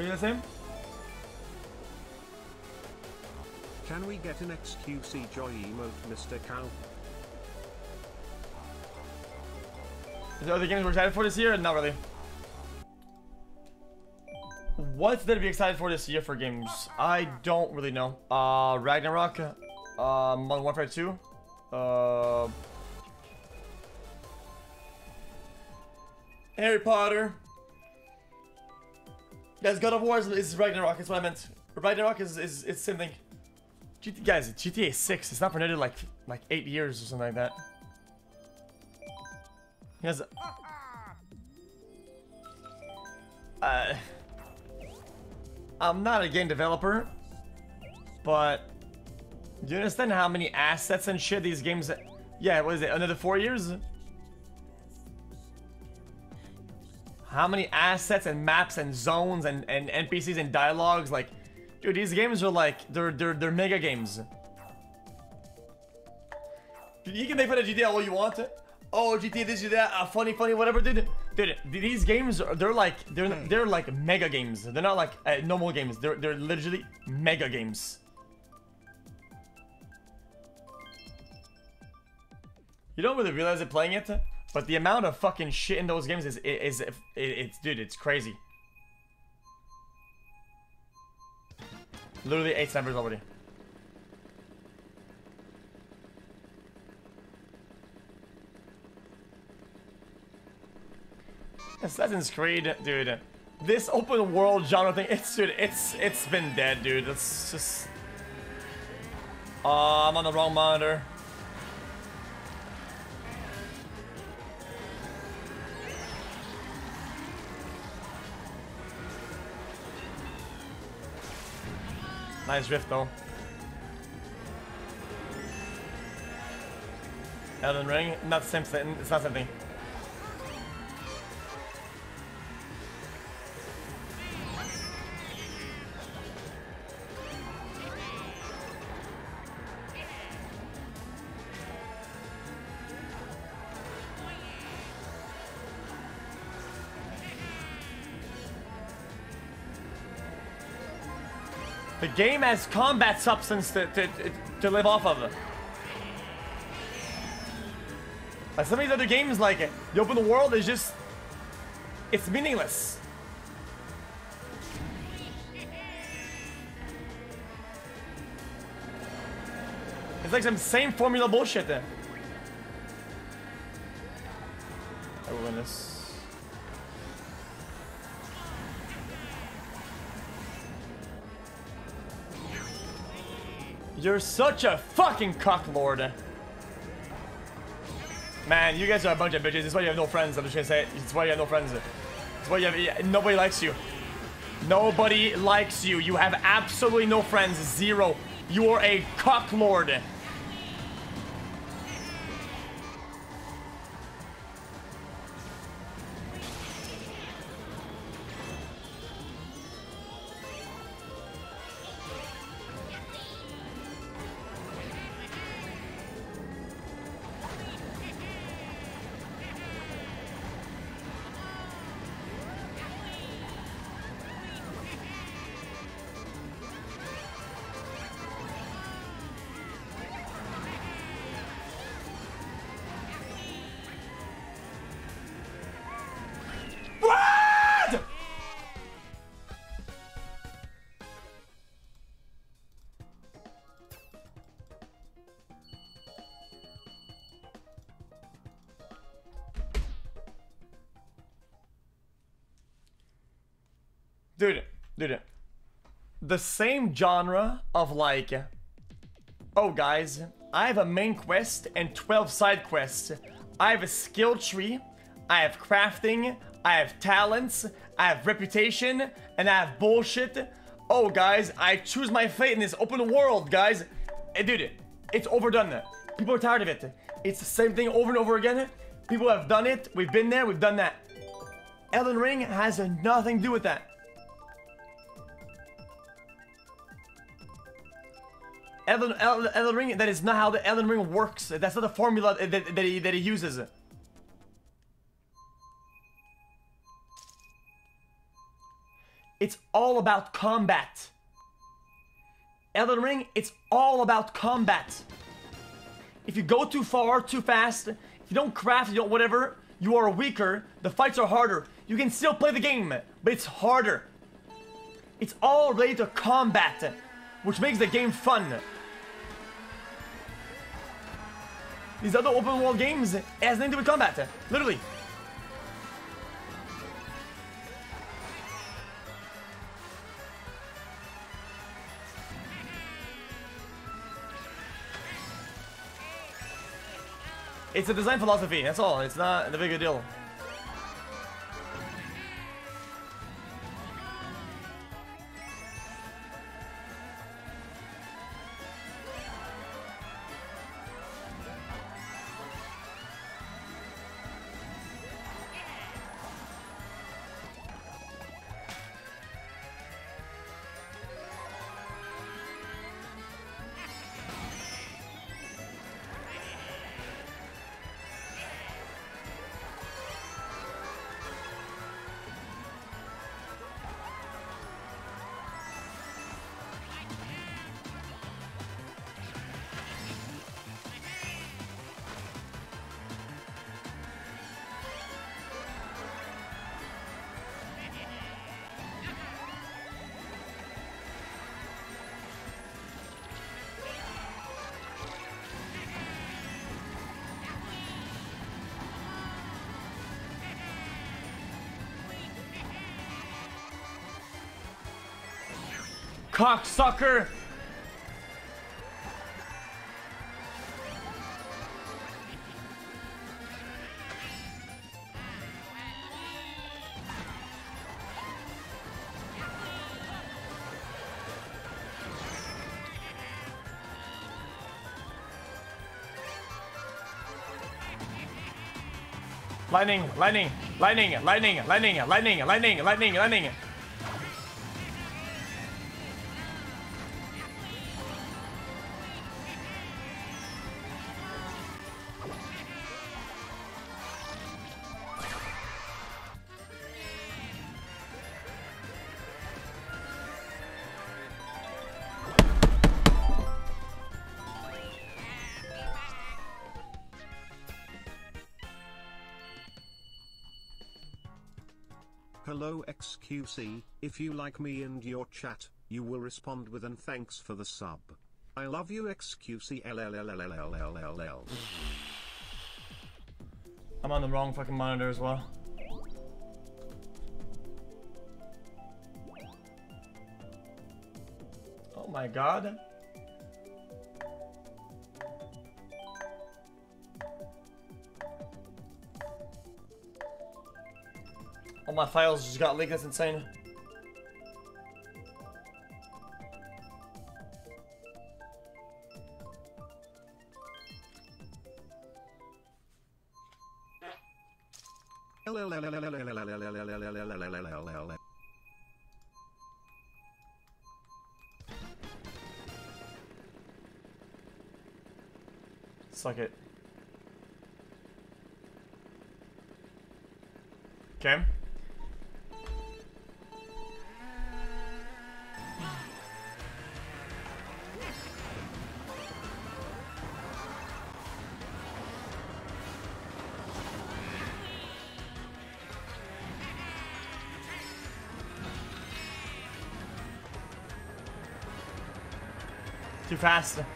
What are you saying? Can we get an XQC joy emote, Mr. Cow? Is there other games we're excited for this year? Not really. What's there to be excited for this year for games? I don't really know. Uh, Ragnarok, uh, Modern Warfare 2, uh, Harry Potter. Guys, God of War is, is Ragnarok. That's what I meant. Ragnarok is is it's same thing. GT, guys, GTA 6. It's not another like like eight years or something like that. Has. Uh, I'm not a game developer, but do you understand how many assets and shit these games? Yeah, what is it? Another four years? How many assets and maps and zones and, and NPCs and dialogues? Like, dude, these games are like they're they're they're mega games. You can make fun of GTA all you want. Oh, GTA this, GTA that, uh, funny, funny, whatever, dude. Dude, these games are they're like they're they're like mega games. They're not like uh, normal games. They're they're literally mega games. You don't really realize it playing it, but the amount of fucking shit in those games is is, is it's dude, it's crazy. Literally eight snipers already. Assassin's Creed, dude. This open world genre thing, it's dude, it's it's been dead, dude. That's just. Oh, I'm on the wrong monitor. Nice rift though. Elden Ring, not the same thing. It's not. The game has combat substance to, to, to live off of. Like some of these other games, like it. the open world is just, it's meaningless. It's like some same formula bullshit there. I will win this. You're such a fucking cocklord. Man, you guys are a bunch of bitches. That's why you have no friends. I'm just gonna say it. It's why you have no friends. It's why you have nobody likes you. Nobody likes you. You have absolutely no friends. Zero. You are a cocklord. Dude. The same genre of like, oh guys, I have a main quest and 12 side quests. I have a skill tree, I have crafting, I have talents, I have reputation, and I have bullshit. Oh guys, I choose my fate in this open world, guys. And dude, it's overdone. People are tired of it. It's the same thing over and over again. People have done it. We've been there. We've done that. Elden Ring has nothing to do with that. Elden, Elden, Elden Ring, that is not how the Elden Ring works. That's not the formula that, that, he, that he uses. it's all about combat. Elden Ring, it's all about combat. If you go too far, too fast, if you don't craft, you don't whatever, you are weaker, the fights are harder. You can still play the game, but it's harder. It's all related to combat, which makes the game fun. These other open world games it has nothing to do with combat, literally. It's a design philosophy, that's all. It's not a big deal. Cocksucker! Lightning, lightning, lightning, lightning, lightning, lightning, lightning, lightning, lightning. Hello XQC, if you like me and your chat, you will respond with an thanks for the sub. I love you XQC LLLLLLLLL. I'm on the wrong fucking monitor as well. Oh my god. My files just got leaked, that's insane. Suck it. Okay. faster.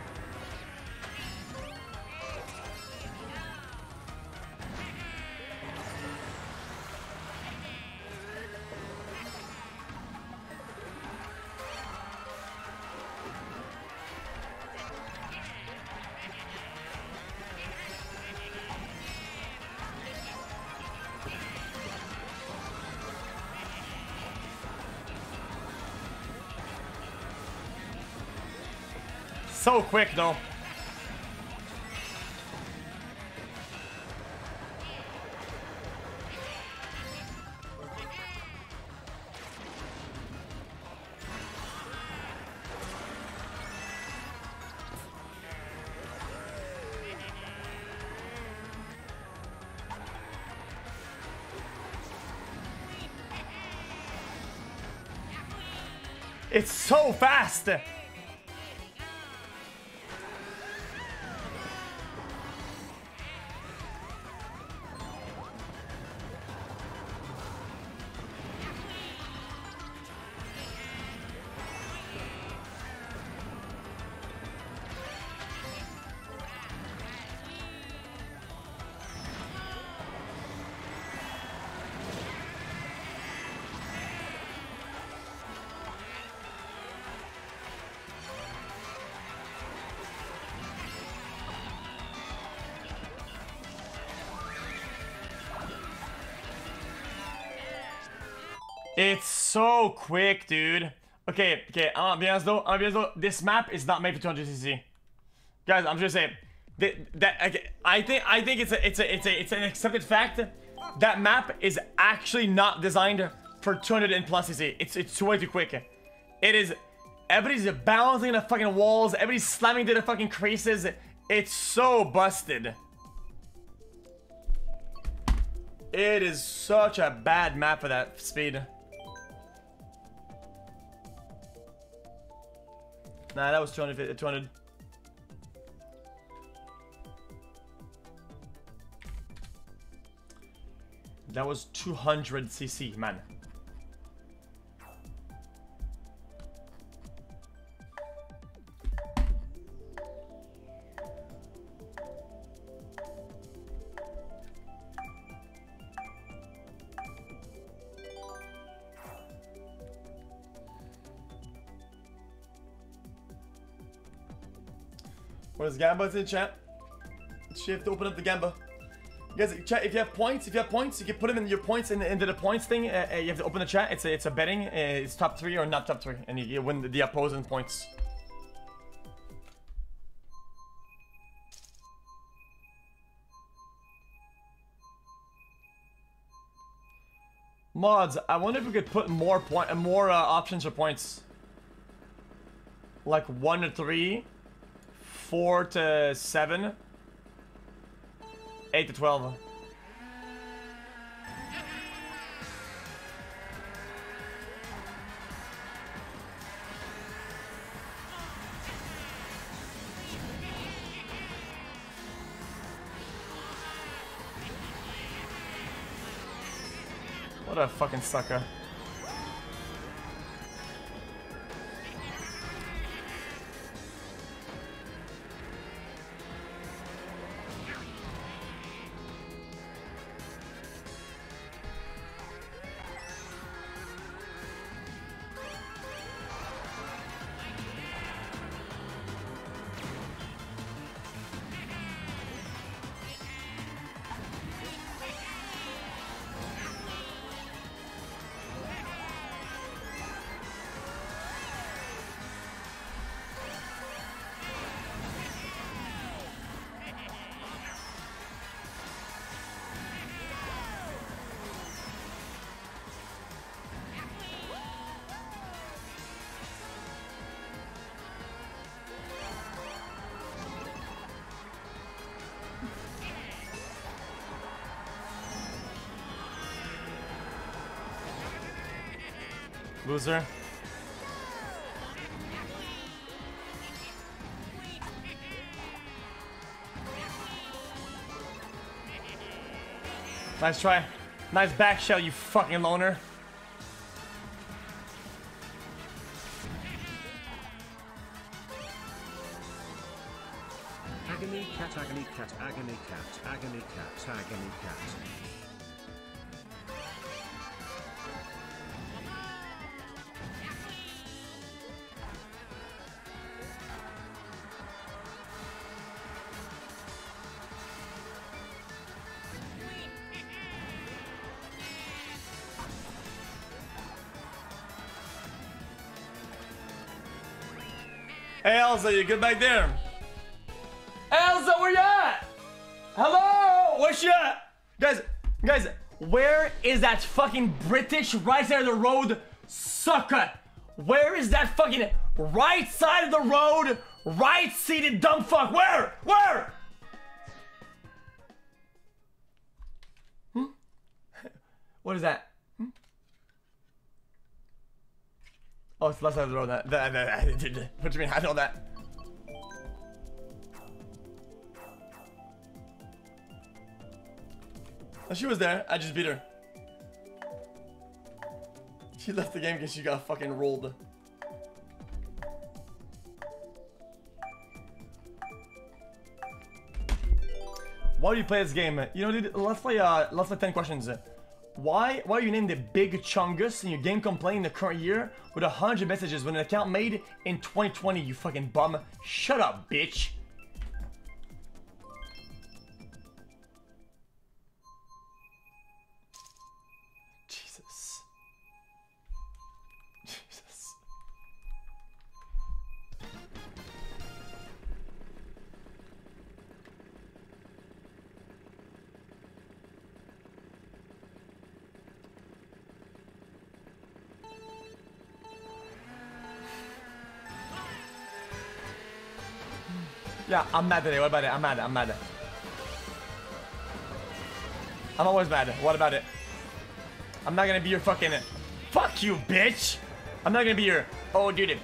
quick, though. It's so fast! So quick, dude. Okay, okay, honest though, honest though, this map is not made for 200cc. Guys, I'm just saying, that, that okay, I think I think it's a it's a it's a it's an accepted fact that map is actually not designed for 200 and plus cc. It's it's way too quick. It is everybody's bouncing the fucking walls, everybody's slamming to the fucking creases. It's so busted. It is such a bad map for that speed. Nah, that was 200. 200. That was 200 cc, man. Where's Gamba? It's in chat. To open up the Gamba. Guys, chat. If you have points, if you have points, you can put them in your points in, into the points thing. Uh, uh, you have to open the chat. It's a, it's a betting. Uh, it's top three or not top three, and you, you win the, the opposing points. Mods, I wonder if we could put more point, more uh, options for points. Like one to three, four to seven, eight to twelve. What a fucking sucker. Loser. Nice try. Nice back shell, you fucking loner. Agony cat, agony cat, agony cat, agony cat, agony cat. Hey Elsa, you good back there? Elsa, where you at? Hello? Where's she at? Guys, guys, where is that fucking British right side of the road sucker? Where is that fucking right side of the road, right seated dumb fuck? Where? Where? Hmm? What is that? Oh, it's the road. That, that, that, that, what do you mean? I know that. Oh, she was there. I just beat her. She left the game because she got fucking rolled. Why do you play this game? You know, dude, let's play. Uh, let's play ten questions. Why? Why are you named the Big Chungus in your game complaint in the current year with hundred messages when an account made in 2020? You fucking bum. Shut up, bitch. I'm mad today. What about it? I'm mad. I'm mad. I'm always mad. What about it? I'm not gonna be your fucking. Fuck you, bitch! I'm not gonna be your. Oh, dude.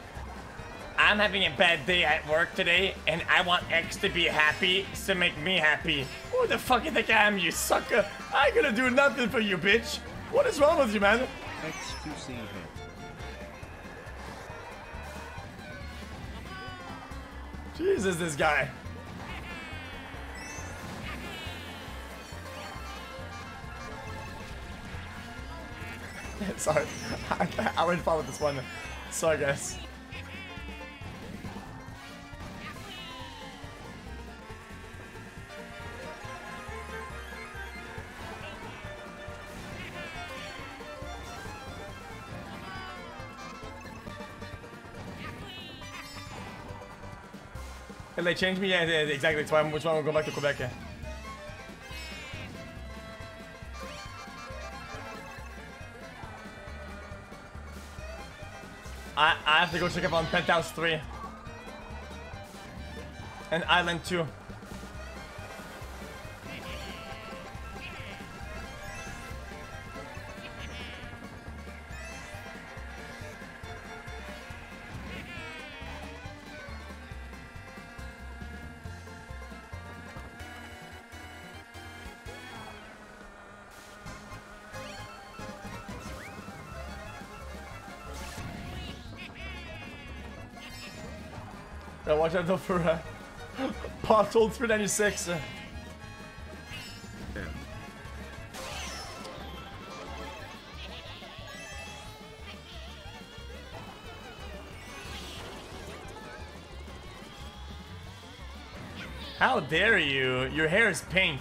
I'm having a bad day at work today, and I want X to be happy, so make me happy. Who the fuck you think I am, you sucker? I ain't gonna do nothing for you, bitch. What is wrong with you, man? XQC head. Jesus, this guy. Sorry, I, I went with this one. So I guys. They change me? Yeah, yeah, exactly. That's why which one I'm going back to Quebec. Yeah. I, I have to go check up on Penthouse 3. And Island 2. Watch out though for uh, potholes for 96. Uh, how dare you? Your hair is pink.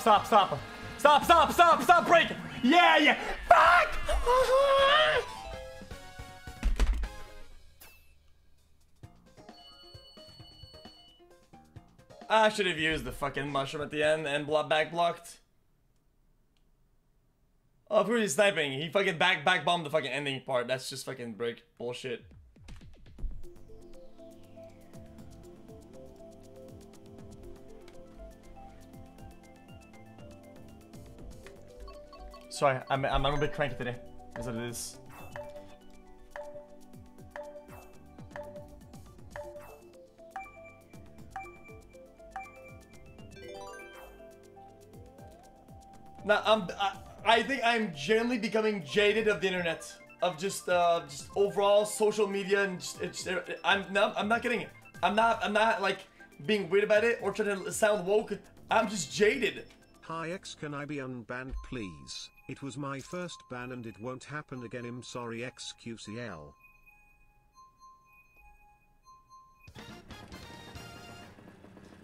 Stop, stop, stop. Stop, stop, stop, stop, break. Yeah, yeah. Fuck! I should have used the fucking mushroom at the end and block back blocked. Oh, who is sniping? He fucking back back bombed the fucking ending part. That's just fucking break bullshit. Sorry, I'm, I'm, a little bit cranky today. What it is. Now, I'm, I, I think I'm generally becoming jaded of the internet. Of just, uh, just overall social media and just, it's, I'm, no, I'm not kidding it. I'm not, I'm not like being weird about it or trying to sound woke. I'm just jaded. Hi X can I be unbanned please? It was my first ban and it won't happen again I'm sorry XQCL.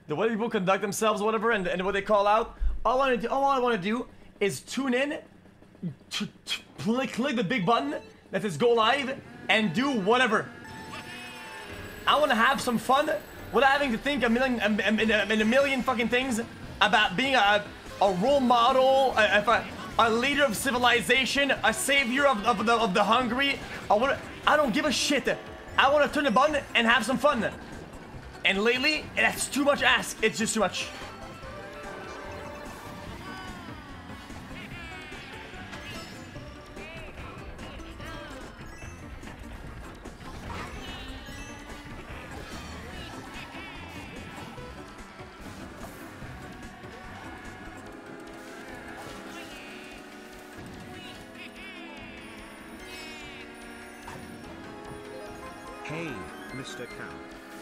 the way people conduct themselves, whatever, and, and what they call out. All I want to do, all I want to do is tune in, click, click the big button that says go live, and do whatever. I want to have some fun without having to think a million, a, a, a, a million fucking things about being a, a role model. If I, a leader of civilization, a savior of, of, the, of the hungry. I, wanna, I don't give a shit. I want to turn the button and have some fun. And lately, that's too much ask. It's just too much.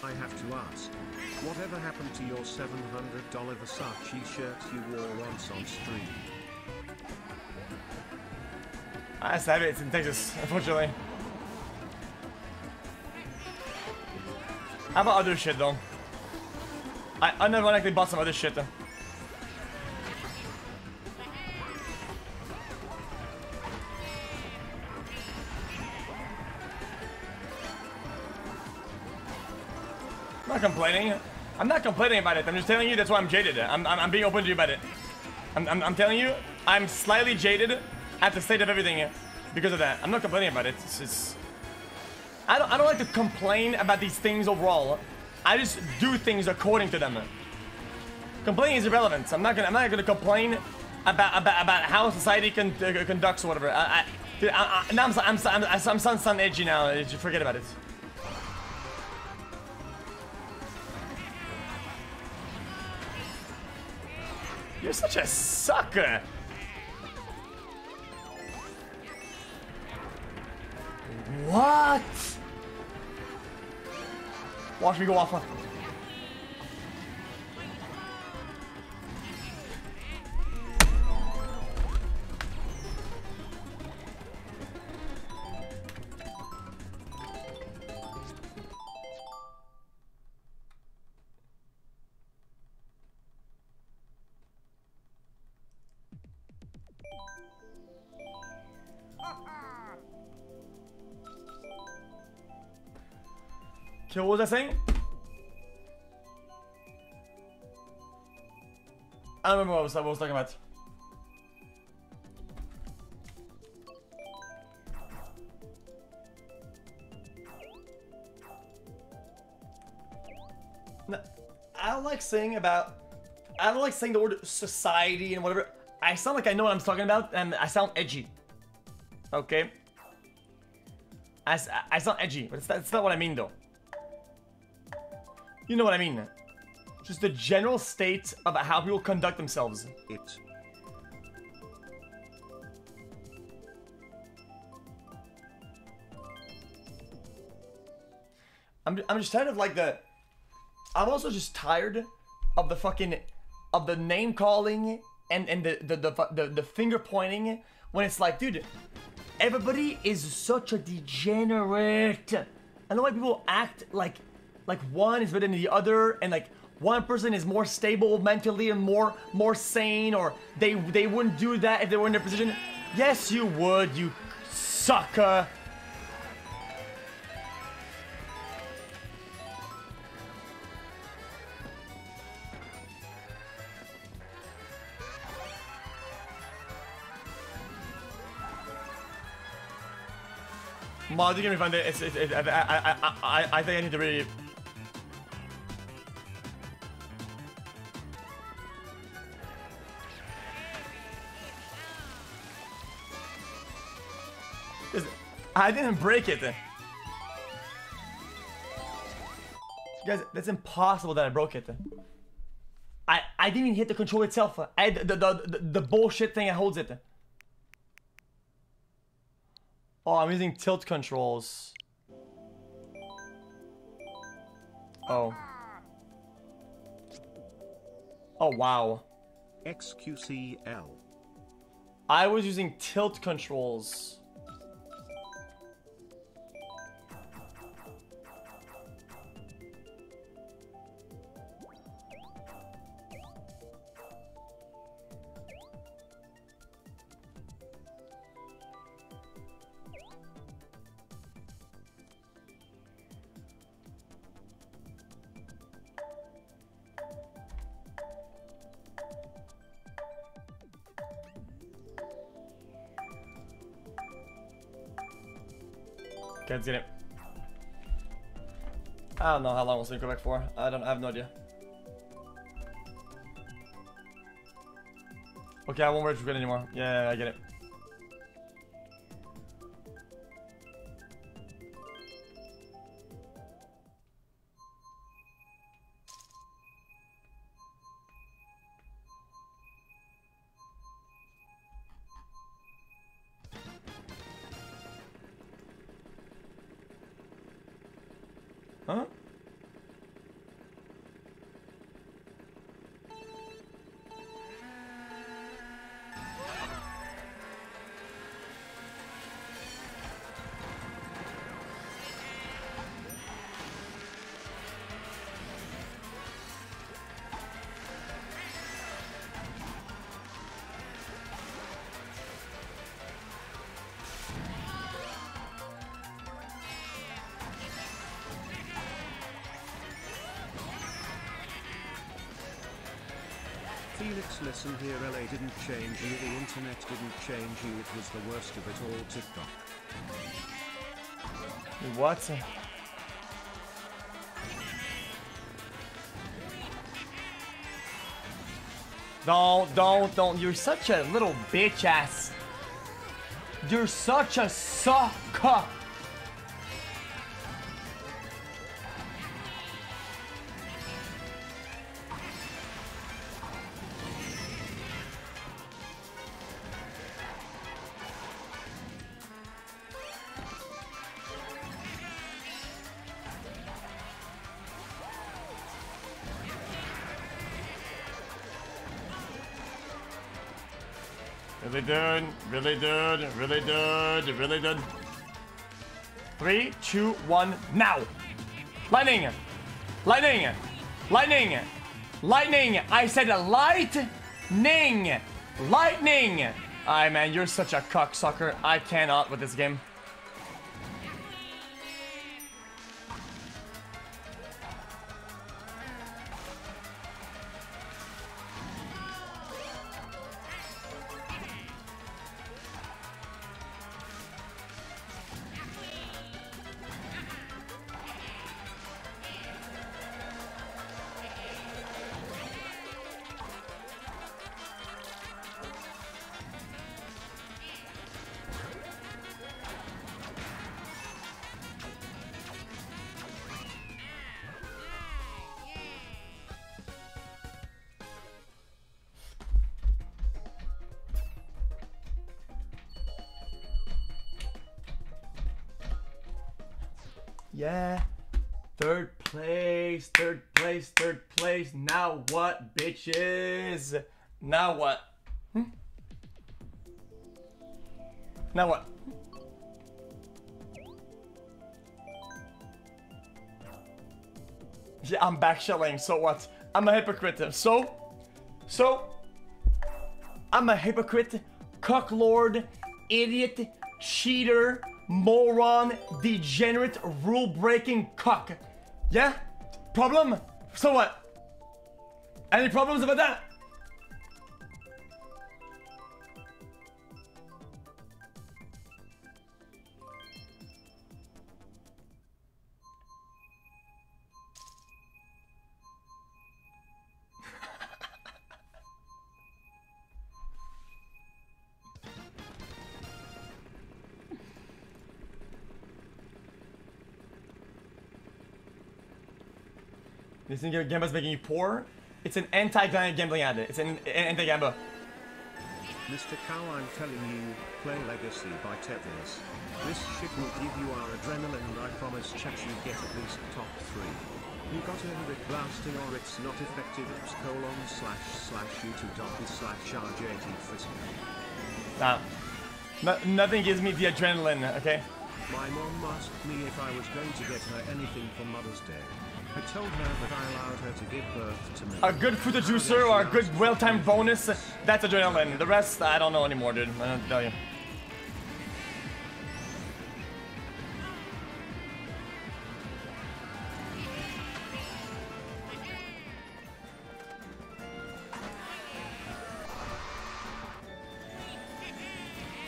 I have to ask. Whatever happened to your $700 Versace shirt you wore once on stream? I just have it. It's in Texas, unfortunately. How about other shit, though? I unironically bought some other shit, though. Not complaining. I'm not complaining about it. I'm just telling you that's why I'm jaded. I'm, I'm, I'm being open to you about it. I'm, I'm, I'm telling you, I'm slightly jaded at the state of everything because of that. I'm not complaining about it. It's just... I don't, I don't like to complain about these things overall. I just do things according to them. Complaining is irrelevant. I'm not gonna, I'm not gonna complain about, about, about how society uh, conducts or whatever. I, I, I, now I'm, I'm, I'm, I'm, I'm, I'm, I'm edgy now. Forget about it. You're such a sucker. What? Watch me go off. Was I saying? I don't remember what I was, what I was talking about. I don't like saying about. I don't like saying the word society and whatever. I sound like I know what I'm talking about, and I sound edgy. Okay. I, I sound edgy, but not, it's not what I mean though. You know what I mean. Just the general state of how people conduct themselves. It. I'm, I'm just tired of like the... I'm also just tired of the fucking... Of the name calling and, and the, the, the, the, the finger pointing when it's like, dude, everybody is such a degenerate. I know why people act like like one is better than the other and like one person is more stable mentally and more more sane or they they wouldn't do that if they were in their position. Yes, you would, you sucker. Mod, you can find it. It's, it's, it, I, I, I, I think I need to really. I didn't break it. Guys, that's impossible that I broke it. I I didn't even hit the control itself. I the the, the, the bullshit thing that holds it. Oh, I'm using tilt controls. Oh. Oh, wow. XQCL. I was using tilt controls. Get it. I don't know how long we'll sleep go back for. I don't I have no idea. Okay, I won't rage quit anymore. Yeah, I get it. Felix, listen here. LA didn't change you. The internet didn't change you. It was the worst of it all. TikTok. What? Don't, don't, don't. You're such a little bitch ass. You're such a sucker. Really good, really good, really good. Three, two, one, now! Lightning! Lightning! Lightning! Lightning! I said lightning! Lightning! Aye man, you're such a cocksucker. I cannot with this game. Back shelling, so what? I'm a hypocrite. So? So? I'm a hypocrite, cucklord, idiot, cheater, moron, degenerate, rule-breaking cock. Yeah? Problem? So what? Any problems about that? This Gamba's making you poor. It's an anti-gambling ad. It's an anti-gamba. Mr. Cow, I'm telling you, play Legacy by Tethers. This shit will give you our adrenaline and I promise chat you get at least top 3. You got to end it blasting or it's not effective. It's colon slash slash youtube.com slash rj Nah. No, nothing gives me the adrenaline, okay? My mom asked me if I was going to get her anything for Mother's Day. I told her that I allowed her to give birth to me. A good fruit juicer or a good well-timed bonus, that's adrenaline. The rest, I don't know anymore, dude. I don't tell you.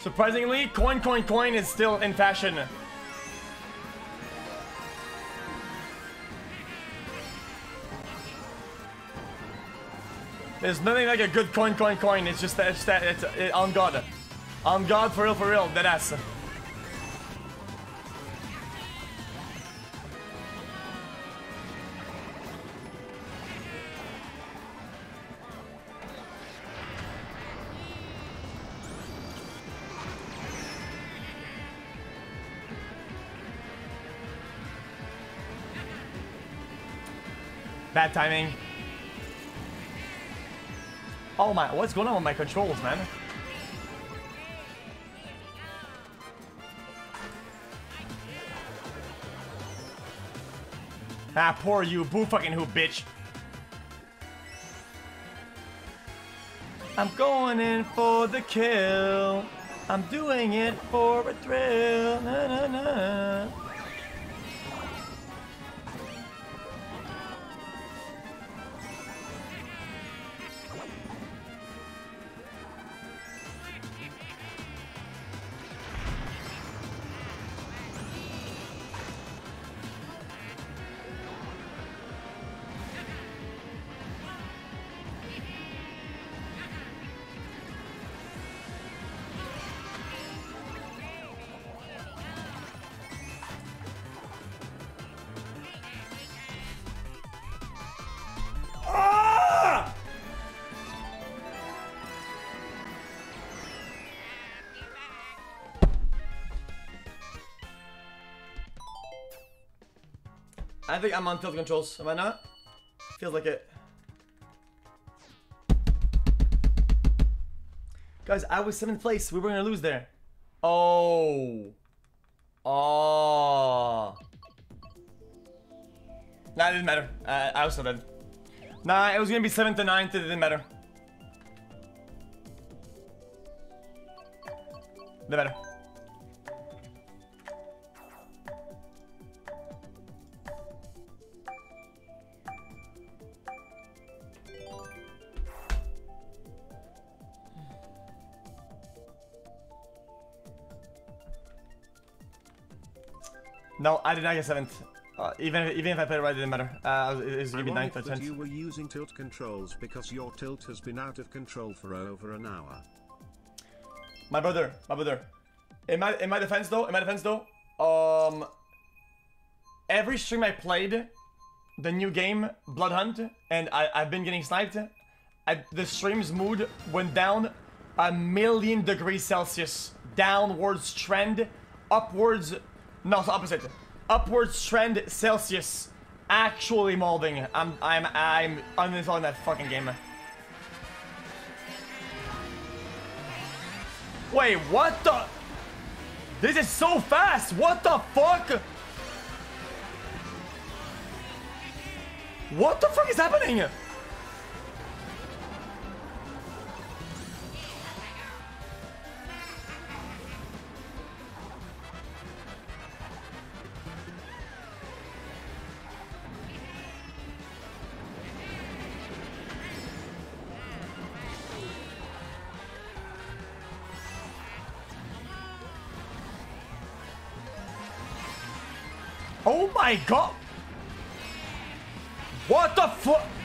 Surprisingly, coin, coin, coin is still in fashion. There's nothing like a good coin, coin, coin. It's just that, it's that, it's it, on God. On God, for real, for real. Dead ass. Bad timing. Oh my, what's going on with my controls, man? Ah, poor you, boo fucking who, bitch. I'm going in for the kill. I'm doing it for a thrill. Na, na, na. I think I'm on tilt controls. Am I not? Feels like it. Guys, I was seventh place. We were gonna lose there. Oh. Oh. Nah, it didn't matter. Uh, I was still dead. Nah, it was gonna be 7th to 9th, it didn't matter. Didn't matter. No, I did not get 7th. Uh, even, if, even if I played right, it didn't matter. Uh, it was gonna be 9th Ironic or 10th. you were using tilt controls because your tilt has been out of control for over an hour. My brother, my brother. In my in my defense though, in my defense though, um, every stream I played, the new game Bloodhunt, and I I've been getting sniped. I, the stream's mood went down a million degrees Celsius, downwards trend, upwards, no, it's opposite, upwards trend Celsius, actually molding. I'm I'm I'm uninstalling that fucking game. Wait, what the? This is so fast! What the fuck? What the fuck is happening? My god! What the fuck?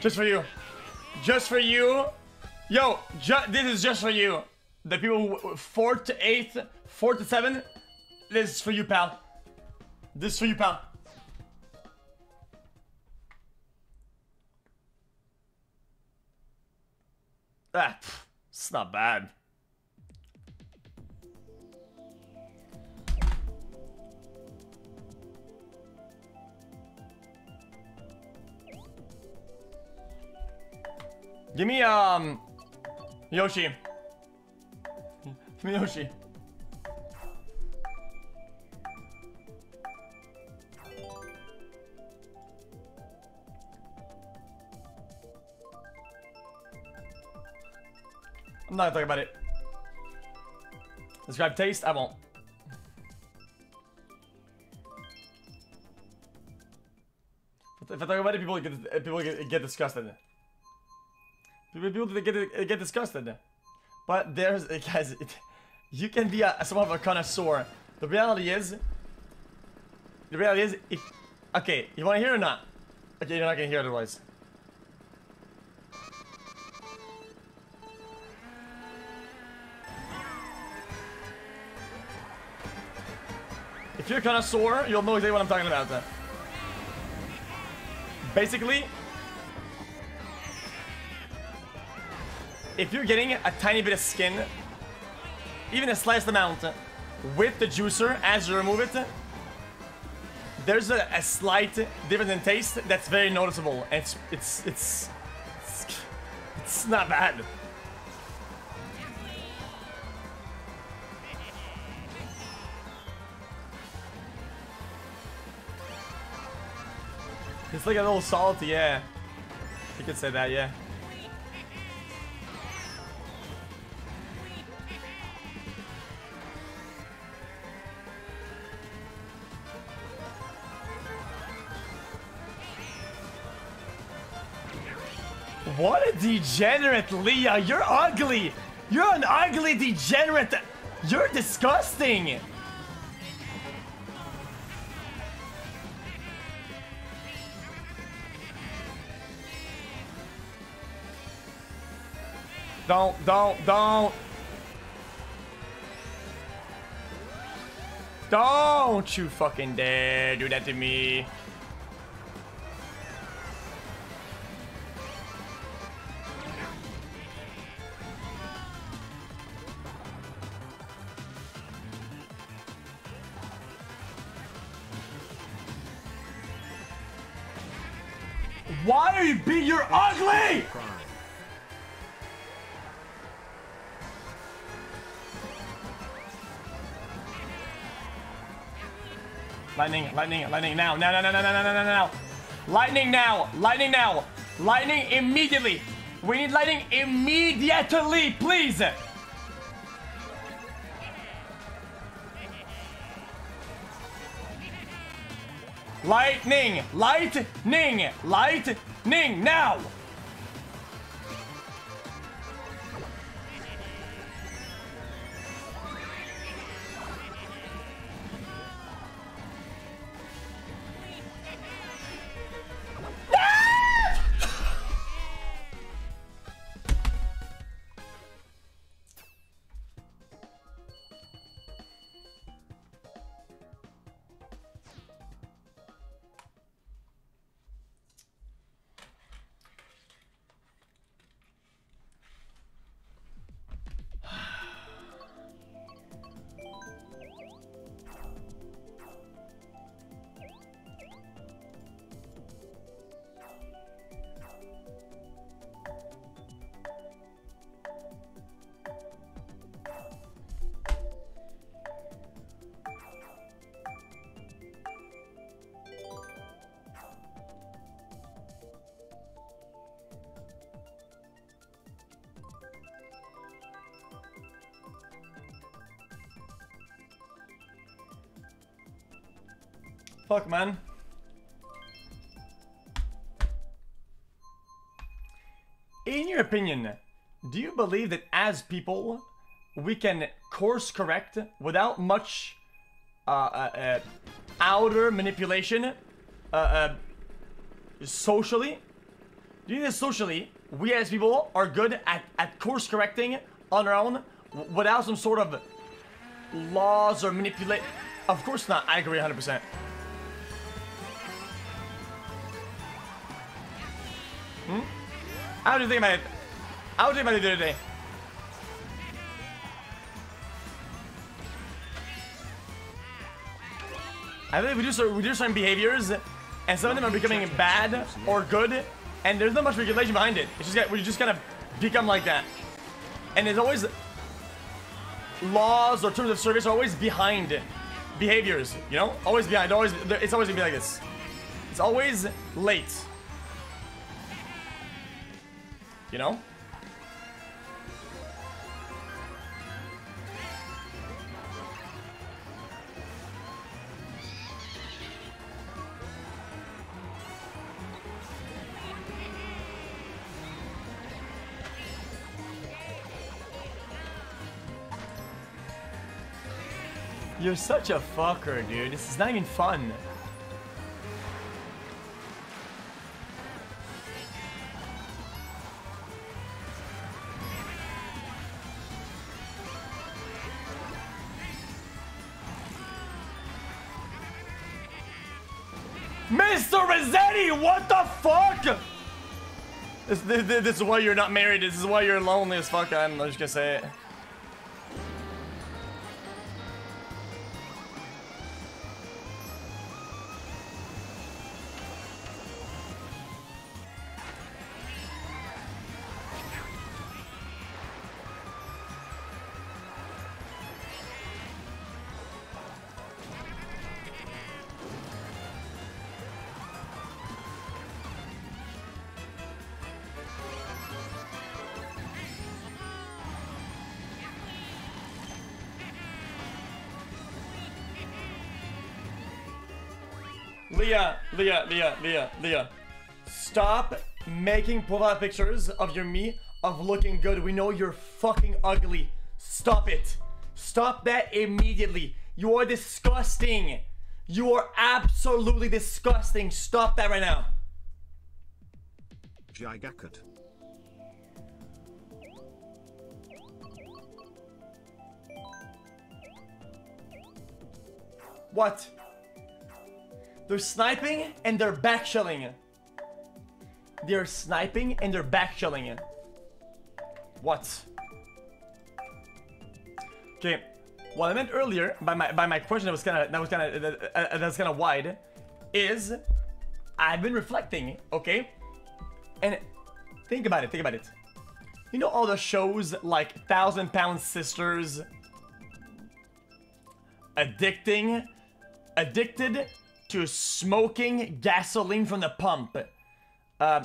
Just for you. Just for you. Yo, this is just for you. The people who, fourth to eighth, fourth to seven. This is for you, pal. This is for you, pal. Ah, it's not bad. Give me, um, Yoshi. Give me Yoshi. I'm not gonna talk about it. Describe taste? I won't. If I talk about it, people get people get, get disgusted. People get get disgusted. But there's guys, you can be a somewhat of a connoisseur. The reality is, the reality is, if okay, you want to hear or not? Okay, you're not gonna hear otherwise. If you're a connoisseur, you'll know exactly what I'm talking about. Basically, if you're getting a tiny bit of skin, even a sliced amount, with the juicer as you remove it, there's a, a slight difference in taste that's very noticeable. It's, it's, it's, it's, it's not bad. It's like a little salty, yeah. You could say that, yeah. What a degenerate, Leah! You're ugly! You're an ugly degenerate! You're disgusting! Don't, don't, don't! Don't you fucking dare do that to me! Why are you being? You're ugly! Lightning, lightning, lightning now, now, now, now, now, now, now, now, now. Lightning now, lightning now, lightning immediately. We need lightning immediately, please. Lightning! Lightning! Lightning! Now! Fuck, man. In your opinion, do you believe that as people, we can course correct without much uh, uh, uh, outer manipulation uh, uh, socially? Do you think that socially we as people are good at, at course correcting on our own without some sort of laws or manipulate. Of course not. I agree 100%. How do you think about it? How do you think about it the other day? I think we do, cer- we do certain behaviors, and some of them are becoming bad or good, and there's not much regulation behind it. It's just we just kind of become like that. And there's always laws or terms of service are always behind behaviors, you know? Always behind, always, it's always gonna be like this. It's always late. You know? You're such a fucker, dude. This is not even fun. This, is why you're not married. This is why you're lonely as fuck. I'm just gonna say it. Leah, Leah, Leah, Leah. Stop making profile pictures of your me of looking good. We know you're fucking ugly. Stop it. Stop that immediately. You are disgusting. You are absolutely disgusting. Stop that right now. Gigakut. What? They're sniping and they're back shelling. They're sniping and they're back shelling. What? Okay, what I meant earlier by my by my question that was kind of that was kind of uh, that's kind of wide, is I've been reflecting, okay, and think about it, think about it. You know all the shows like Thousand Pound Sisters, addicting, addicted to smoking gasoline from the pump. Uh,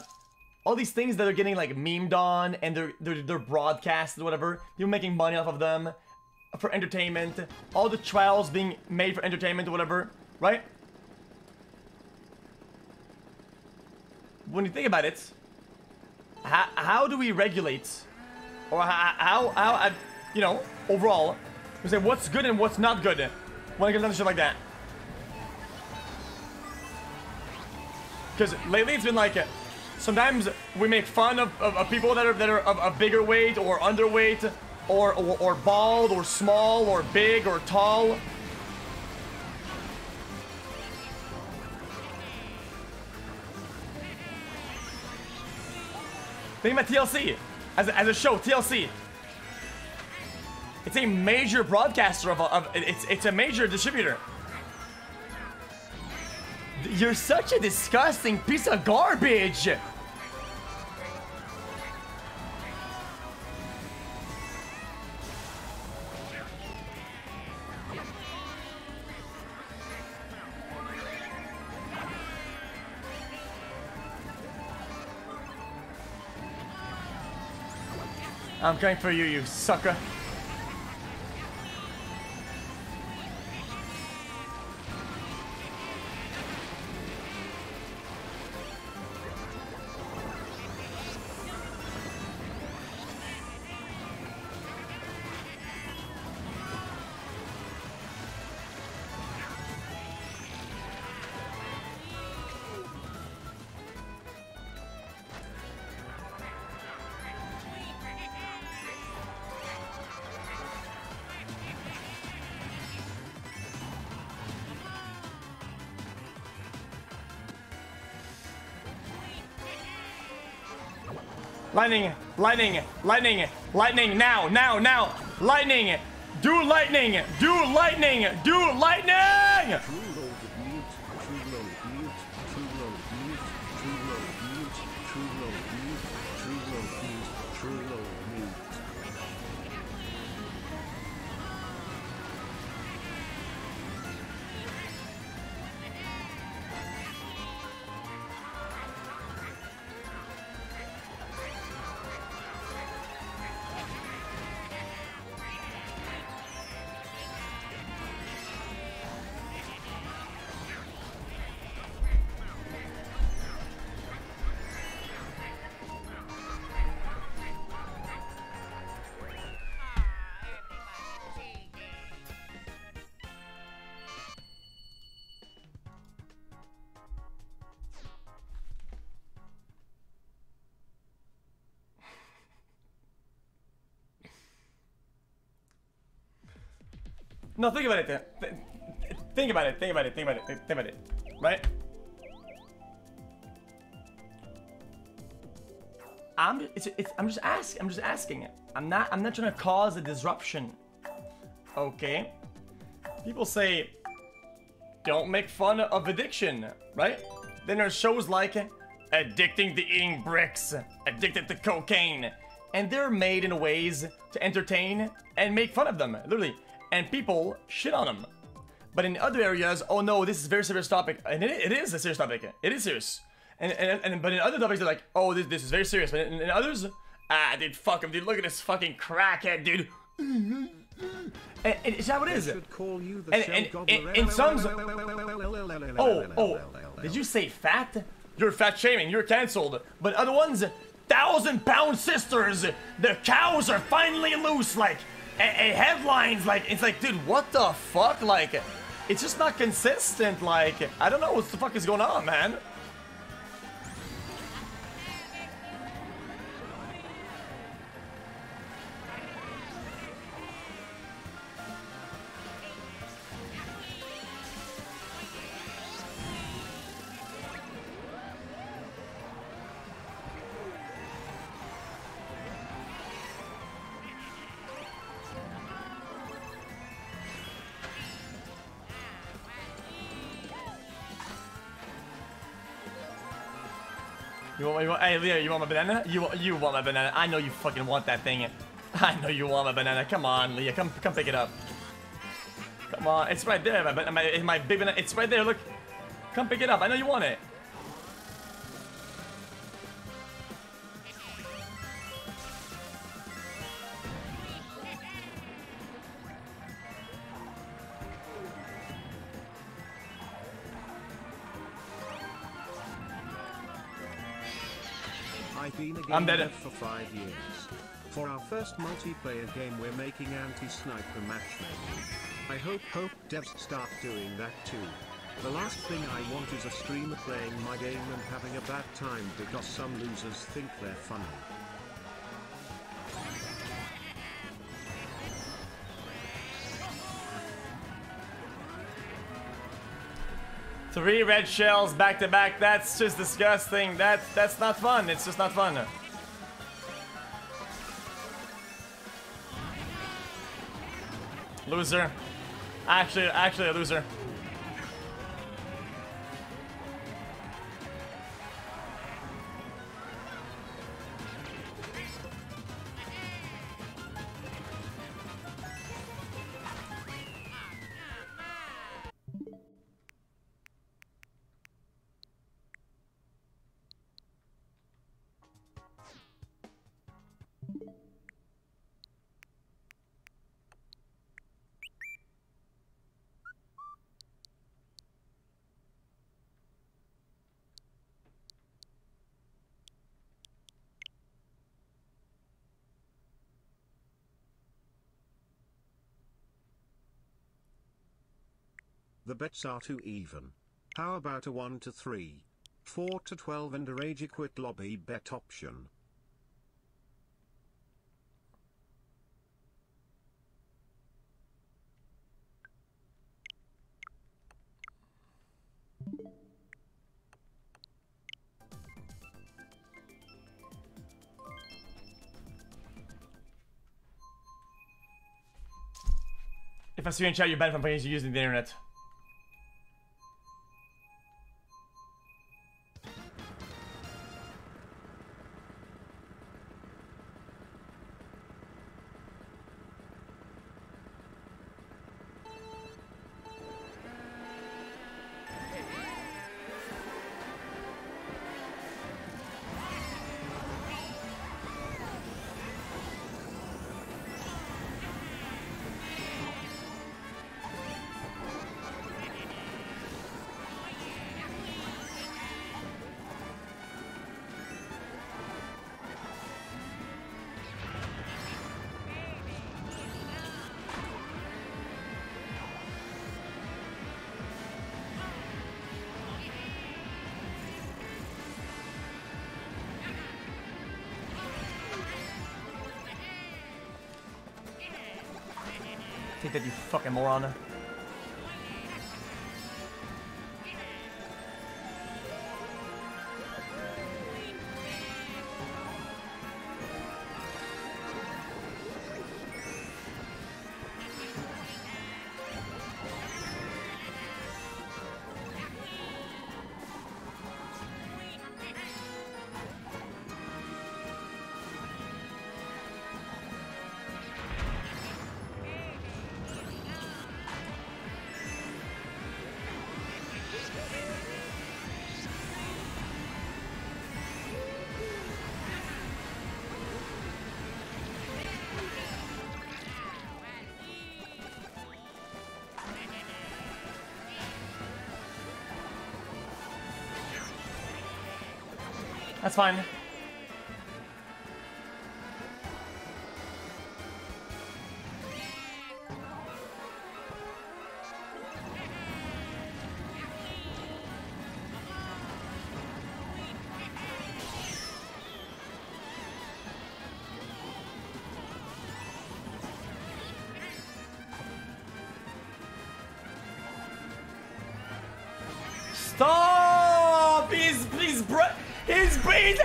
all these things that are getting like memed on and they're they're, they're broadcast or whatever. People making money off of them for entertainment. All the trials being made for entertainment or whatever, right? When you think about it, how, how do we regulate, or how how, how uh, you know overall, we say what's good and what's not good when it comes down to shit like that? Because lately it's been like, sometimes we make fun of, of, of people that are that are of a bigger weight or underweight, or, or or bald or small or big or tall. Think about TLC as a, as a show. TLC. It's a major broadcaster of, of it's it's a major distributor. You're such a disgusting piece of garbage. I'm coming for you, you sucker. Lightning, lightning, lightning, lightning, now, now, now, lightning, do lightning, do lightning, do lightning! No, think about it. Th- th- think about it. Think about it. Think about it. Think about it. Right? I'm. It's, it's, I'm just asking. I'm just asking. It. I'm not. I'm not trying to cause a disruption. Okay. People say, don't make fun of addiction, right? Then there's shows like Addicting to Eating Bricks, Addicted to Cocaine, and they're made in ways to entertain and make fun of them, literally. And people shit on them. But in other areas, oh no, this is a very serious topic, and it, it is a serious topic. It is serious. And, and, and but in other topics, they're like, oh, this, this is very serious. But in, in others, ah, dude, fuck him, dude. Look at this fucking crackhead, dude. And, and it's how it is. Should call you the And- and- and- and some- Oh, oh, did you say fat? You're fat shaming, you're cancelled. But other ones, thousand pound sisters, the cows are finally loose, like, headlines, like, it's like, dude, what the fuck? Like, it's just not consistent, like, I don't know what the fuck is going on, man. Want, you want, hey, Leo, you want my banana? You, you want my banana. I know you fucking want that thing. I know you want my banana. Come on, Leah, come, come pick it up. Come on, it's right there, my, my, my big banana. It's right there, look. Come pick it up. I know you want it. Been a game I'm dead. for five years. For our first multiplayer game we're making anti-sniper matchmaking. I hope hope devs start doing that too. The last thing I want is a streamer playing my game and having a bad time because some losers think they're funny. Three red shells back to back. That's just disgusting. That that's not fun. It's just not fun. Loser. Actually, actually a loser. The bets are too even. How about a 1 to 3, 4 to 12 and a rage quit lobby bet option? If I see you in chat, you're banned from playing using the internet. Fucking moron. That's fine. Stop! He's he's br he's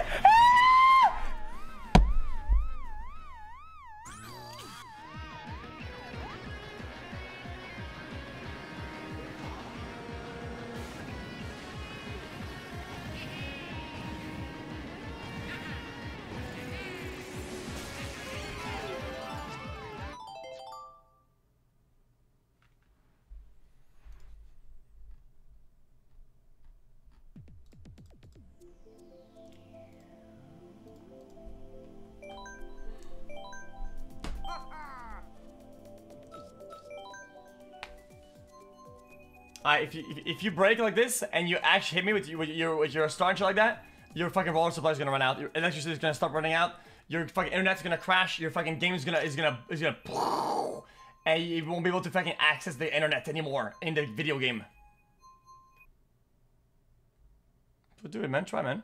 if you if, you break like this and you actually hit me with, with your with your star and shit like that, your fucking roller supply is gonna run out. Your electricity is gonna stop running out. Your fucking internet's gonna crash. Your fucking game is gonna is gonna is gonna, and you won't be able to fucking access the internet anymore in the video game. Do it, man. Try, man.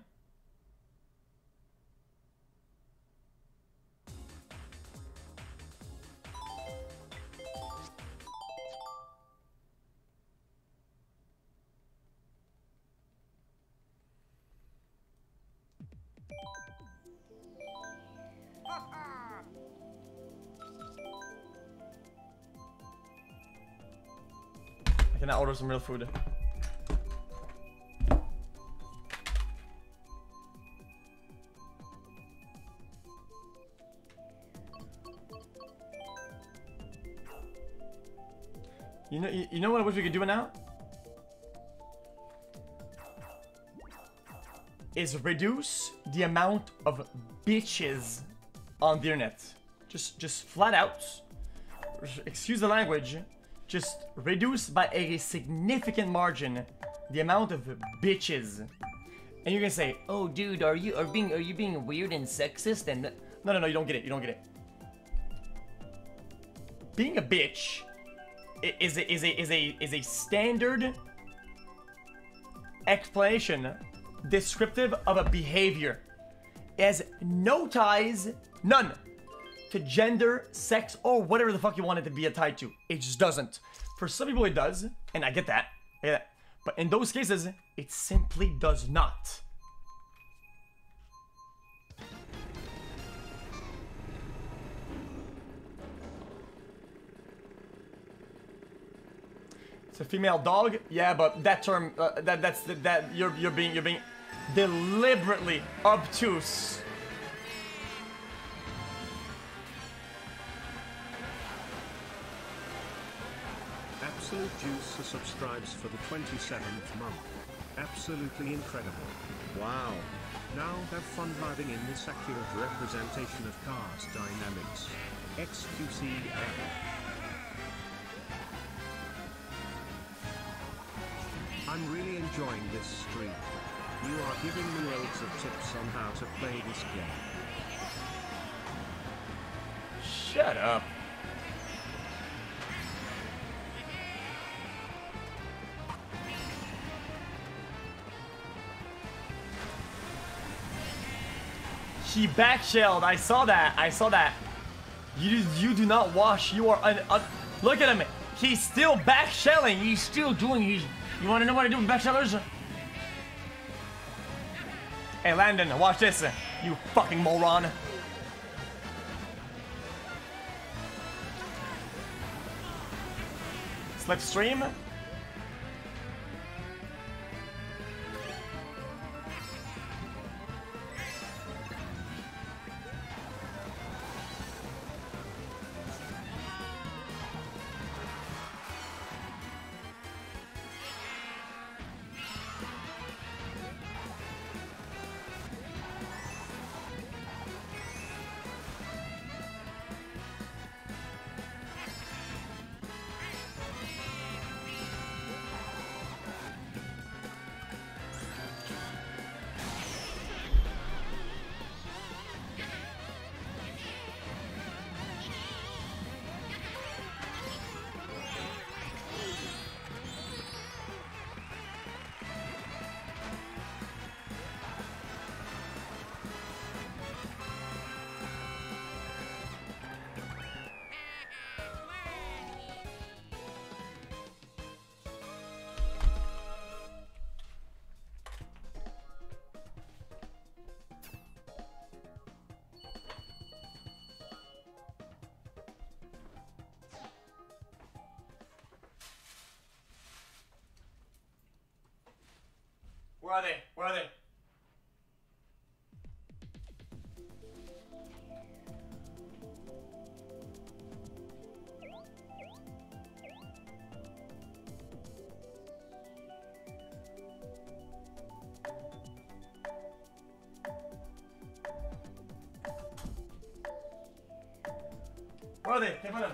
Some real food. You know, you, you know what I wish we could do now? Is reduce the amount of bitches on the internet. Just, just flat out. Excuse the language just reduce by a significant margin the amount of bitches. And you're gonna say, "Oh, dude, are you are being are you being weird and sexist?" And no, no, no, you don't get it. You don't get it. Being a bitch is a, is a is a is a standard explanation descriptive of a behavior. It has no ties, none, to gender, sex, or whatever the fuck you want it to be tied to. It just doesn't. For some people, it does, and I get that. I get that. But in those cases, it simply does not. It's a female dog. Yeah, but that term, uh, that that's the, that you're you're being you're being deliberately obtuse. Juice subscribes for the 27th month. Absolutely incredible. Wow. Now have fun driving in this accurate representation of cars dynamics. XQCL. I'm really enjoying this stream. You are giving me loads of tips on how to play this game. Shut up. He backshelled. I saw that. I saw that. You you do not wash. You are un, look at him. He's still backshelling. He's still doing. He's. You want to know what I do with backshellers? Hey Landon, watch this. You fucking moron. Slipstream. Where are they? Can't find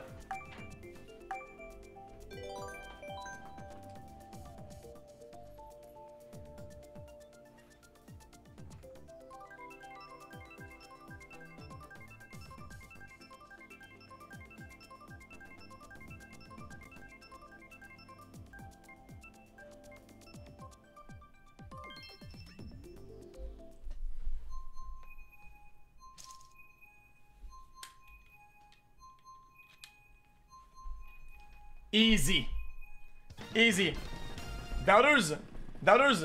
Easy. Easy. Doubters. Doubters.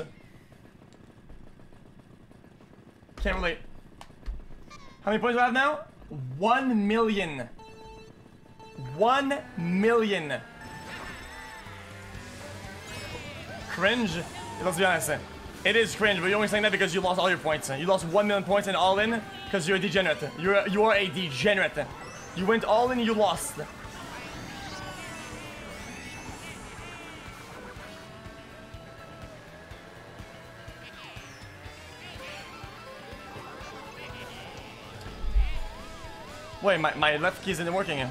Can't relate. How many points do I have now? One million. One million. Cringe? Let's be honest. It is cringe, but you're only saying that because you lost all your points. You lost one million points in all in because you're a degenerate. You're a, you are a degenerate. You went all in, you lost. Wait, my, my left key isn't working.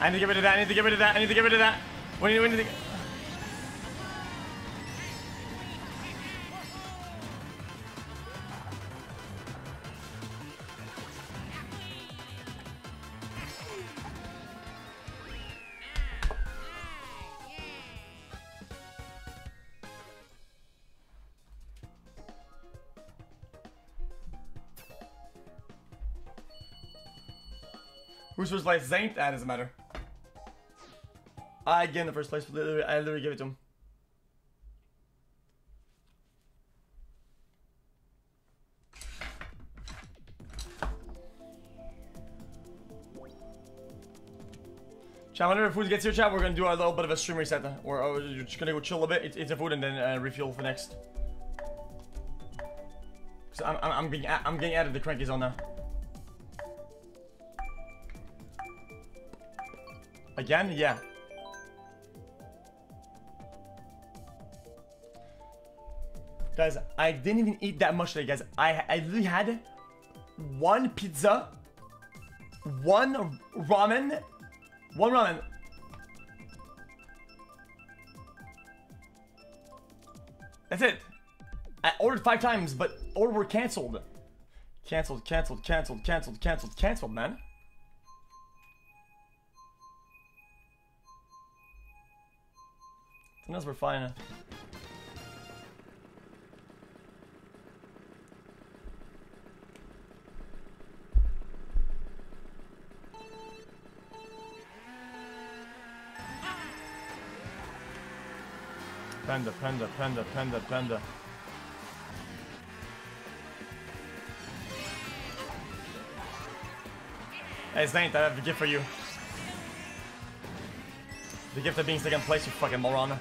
I need to get rid of that, I need to get rid of that, I need to get rid of that. Need, we need to... Who's first place? Zaint? That doesn't matter. I get in the first place. Literally, I literally give it to him. Chat, whenever food gets here, chat, we're gonna do a little bit of a stream reset. Or, or you're just gonna go chill a bit, eat, eat the food, and then uh, refuel for next. So I'm, I'm, I'm, getting, I'm getting out of the cranky zone now. Again? Yeah. Guys, I didn't even eat that much today, guys. I, I literally had one pizza, one ramen, one ramen. That's it. I ordered five times, but order were canceled. Canceled, canceled, canceled, canceled, canceled, canceled, man. Sometimes we're fine. Uh. Panda, panda, panda, panda, panda. Hey, Saint, I have a gift for you. The gift of being second place, you fucking moron.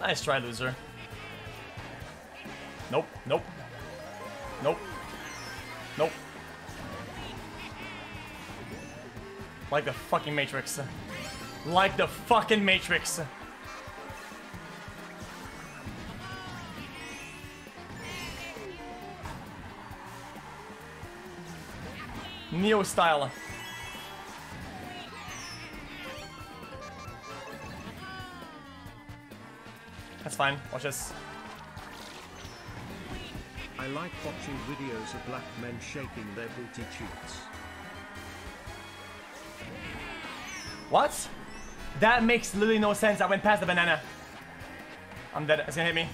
Nice try, loser. Nope, nope. Nope. Nope. Like the fucking Matrix. Like the fucking Matrix. Neo style. That's fine. Watch this. I like watching videos of black men shaking their booty cheeks. What? That makes literally no sense. I went past the banana. I'm dead. It's gonna hit me.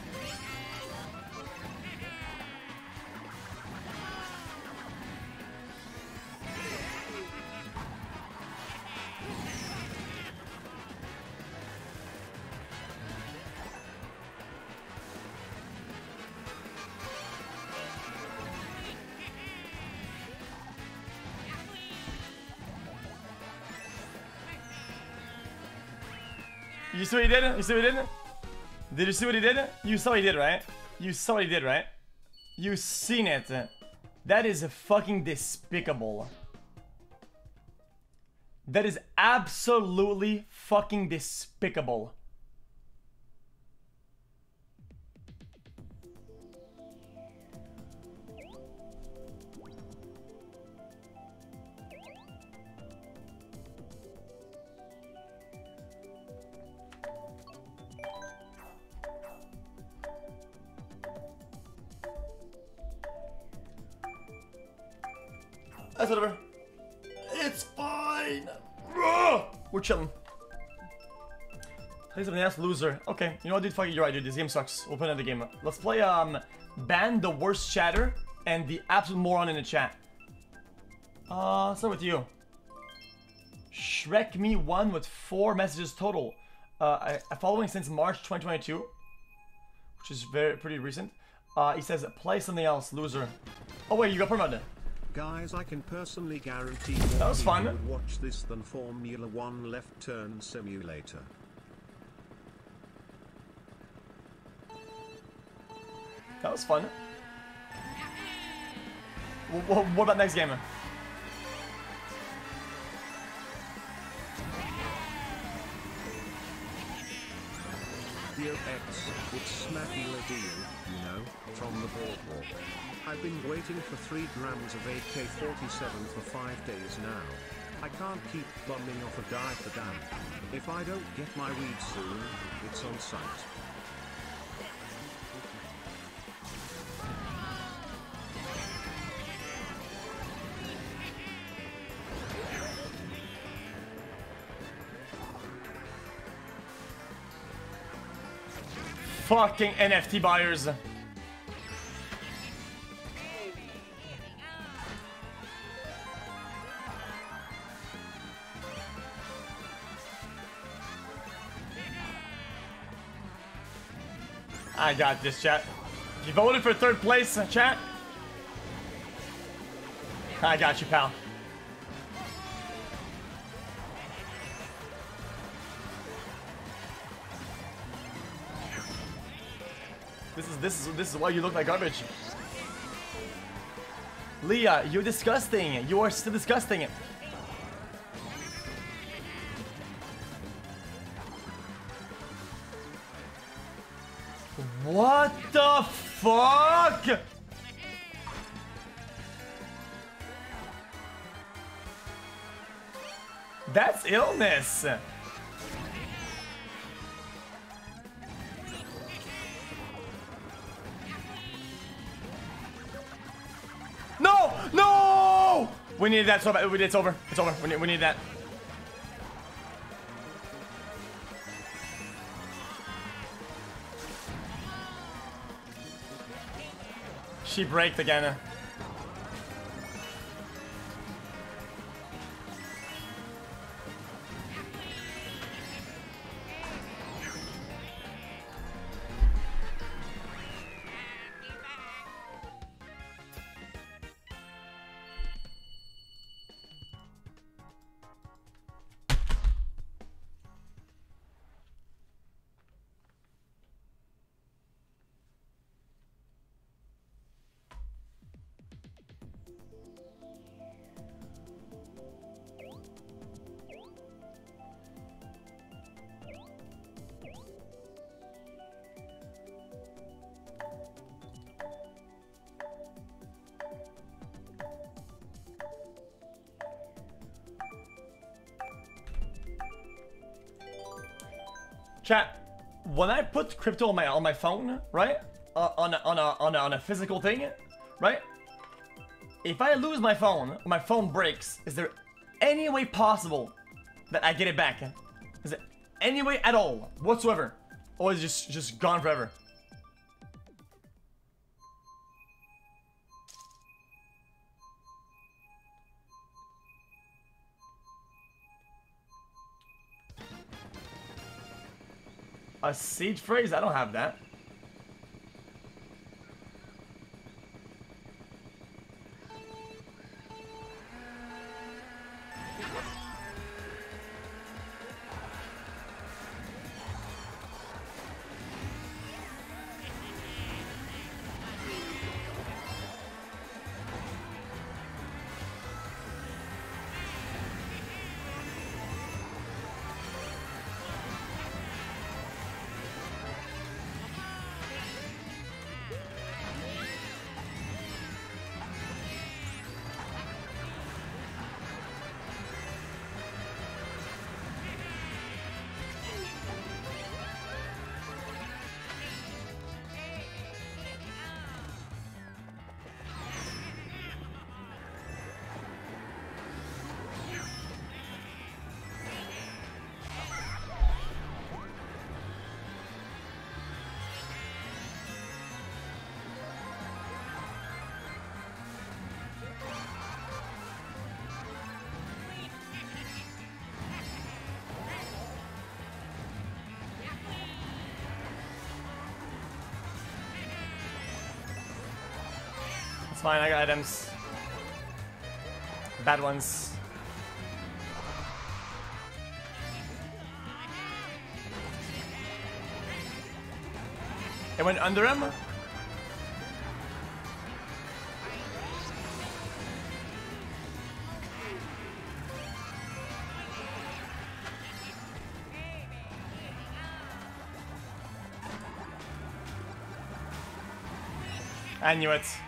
You see what he did? You see what he did? Did you see what he did? You saw what he did, right? You saw what he did, right? You seen it. That is a fucking despicable. That is absolutely fucking despicable. Loser. Okay, you know what, dude? Fuck it, you're right, dude. This game sucks. We'll play another game. Let's play, um, ban the worst chatter and the absolute moron in the chat. Uh, start with you. Shrek me one with four messages total. Uh, I, following since March 2022, which is very pretty recent. Uh, he says, play something else, loser. Oh wait, you got permit. Guys, I can personally guarantee That was fun. would watch this than Formula One left turn simulator. That was fun. What, about next gamer? X, it's Snappy Ladil, you know, from the boardwalk. I've been waiting for 3 grams of AK-47 for 5 days now. I can't keep bumming off a guy for damn. If I don't get my weed soon, it's on site. Fucking NFT buyers. I got this, chat. You voted for third place, chat? I got you, pal. This is this is this is why you look like garbage. Leah, you're disgusting. You are still disgusting. What the fuck? That's illness. We need that so bad. It's over. It's over. We need, we need that. She braked again. Chat, when I put crypto on my on my phone, right? Uh, on a, on a on a on a physical thing, right? If I lose my phone, my phone breaks, is there any way possible that I get it back? Is it any way at all whatsoever, or is it just just gone forever? A seed phrase? I don't have that. fine, I got items. Bad ones. It went under him. I knew it.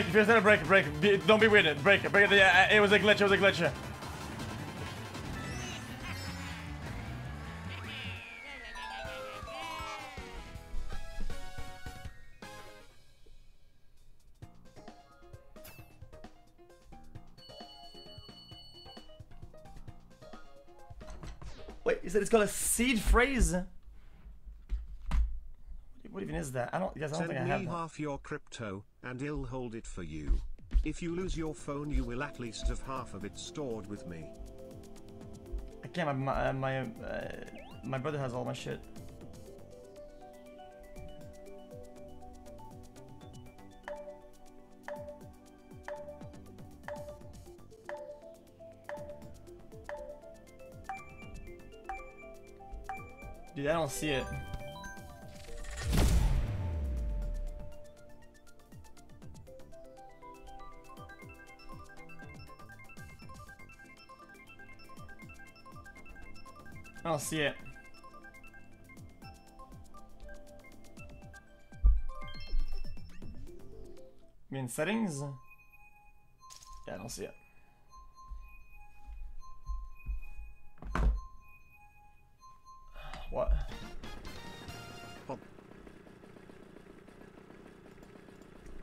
Break, if you're gonna break, break. Be, don't be weird. Break it, break it. Yeah, it was a glitch, it was a glitch. Wait, is said it's got a seed phrase? What even is that? I don't, yes, I don't Send think I me have that. half your crypto, and I'll hold it for you. If you lose your phone, you will at least have half of it stored with me. I can't. My my uh, my, uh, my brother has all my shit. Dude, I don't see it. I don't see it. You mean settings? Yeah, I don't see it. What?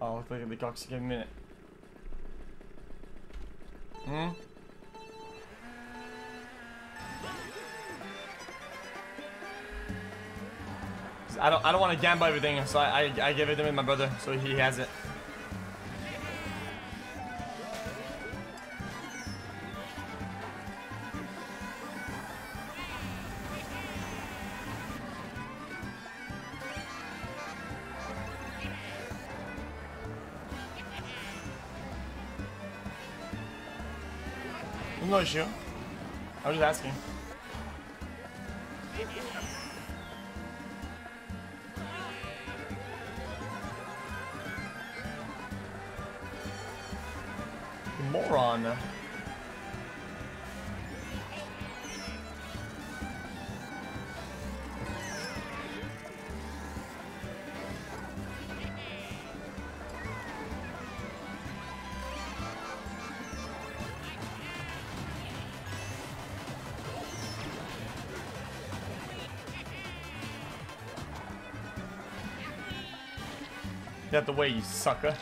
Oh, look at the. Give me a minute. Hmm? I don't I don't want to gamble everything, so I, I I give it to my brother, so he has it. No issue. I was just asking. Get the way, you sucker.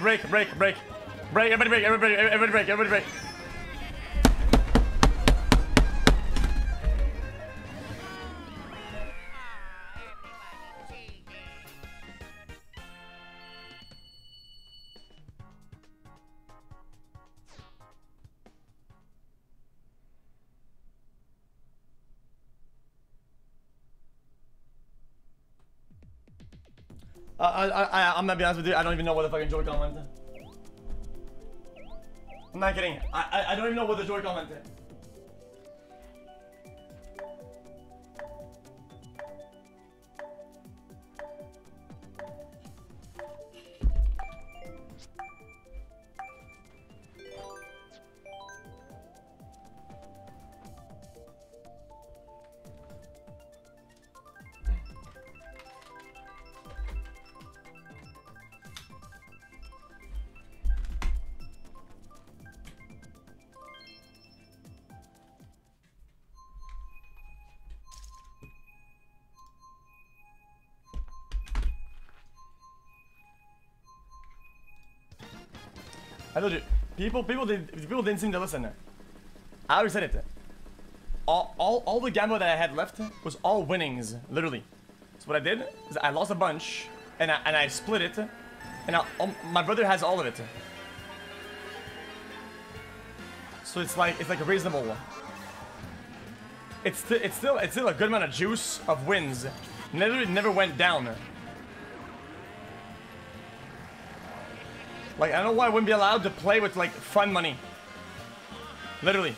Break, break, break, break. Everybody break, everybody, everybody break, everybody break. I, I, I'm gonna be honest with you, I don't even know what the fucking Joy-Con went. I'm not kidding. I, I, I don't even know what the Joy-Con went. I told you. People, people, did, people didn't seem to listen. I already said it. All, all, all the gamble that I had left was all winnings, literally. So what I did is I lost a bunch, and I, and I split it, and I, um, my brother has all of it. So it's like it's like a reasonable. It's it's still it's still a good amount of juice of wins. Never never went down. Like I don't know why I wouldn't be allowed to play with like fun money. Literally.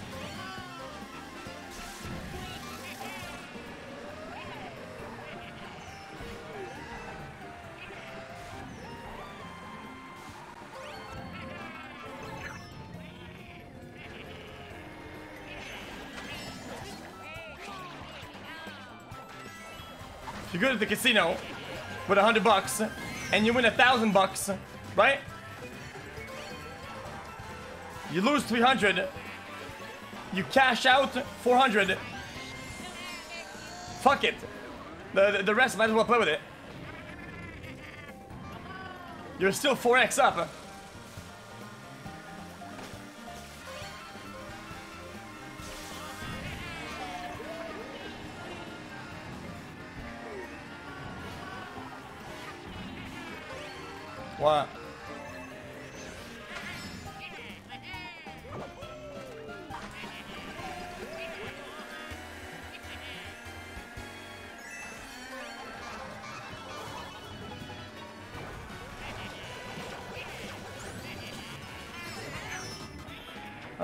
If you go to the casino with a hundred bucks and you win a thousand bucks, right? You lose 300. You cash out 400. Fuck it. The, the, rest might as well play with it. You're still 4x up.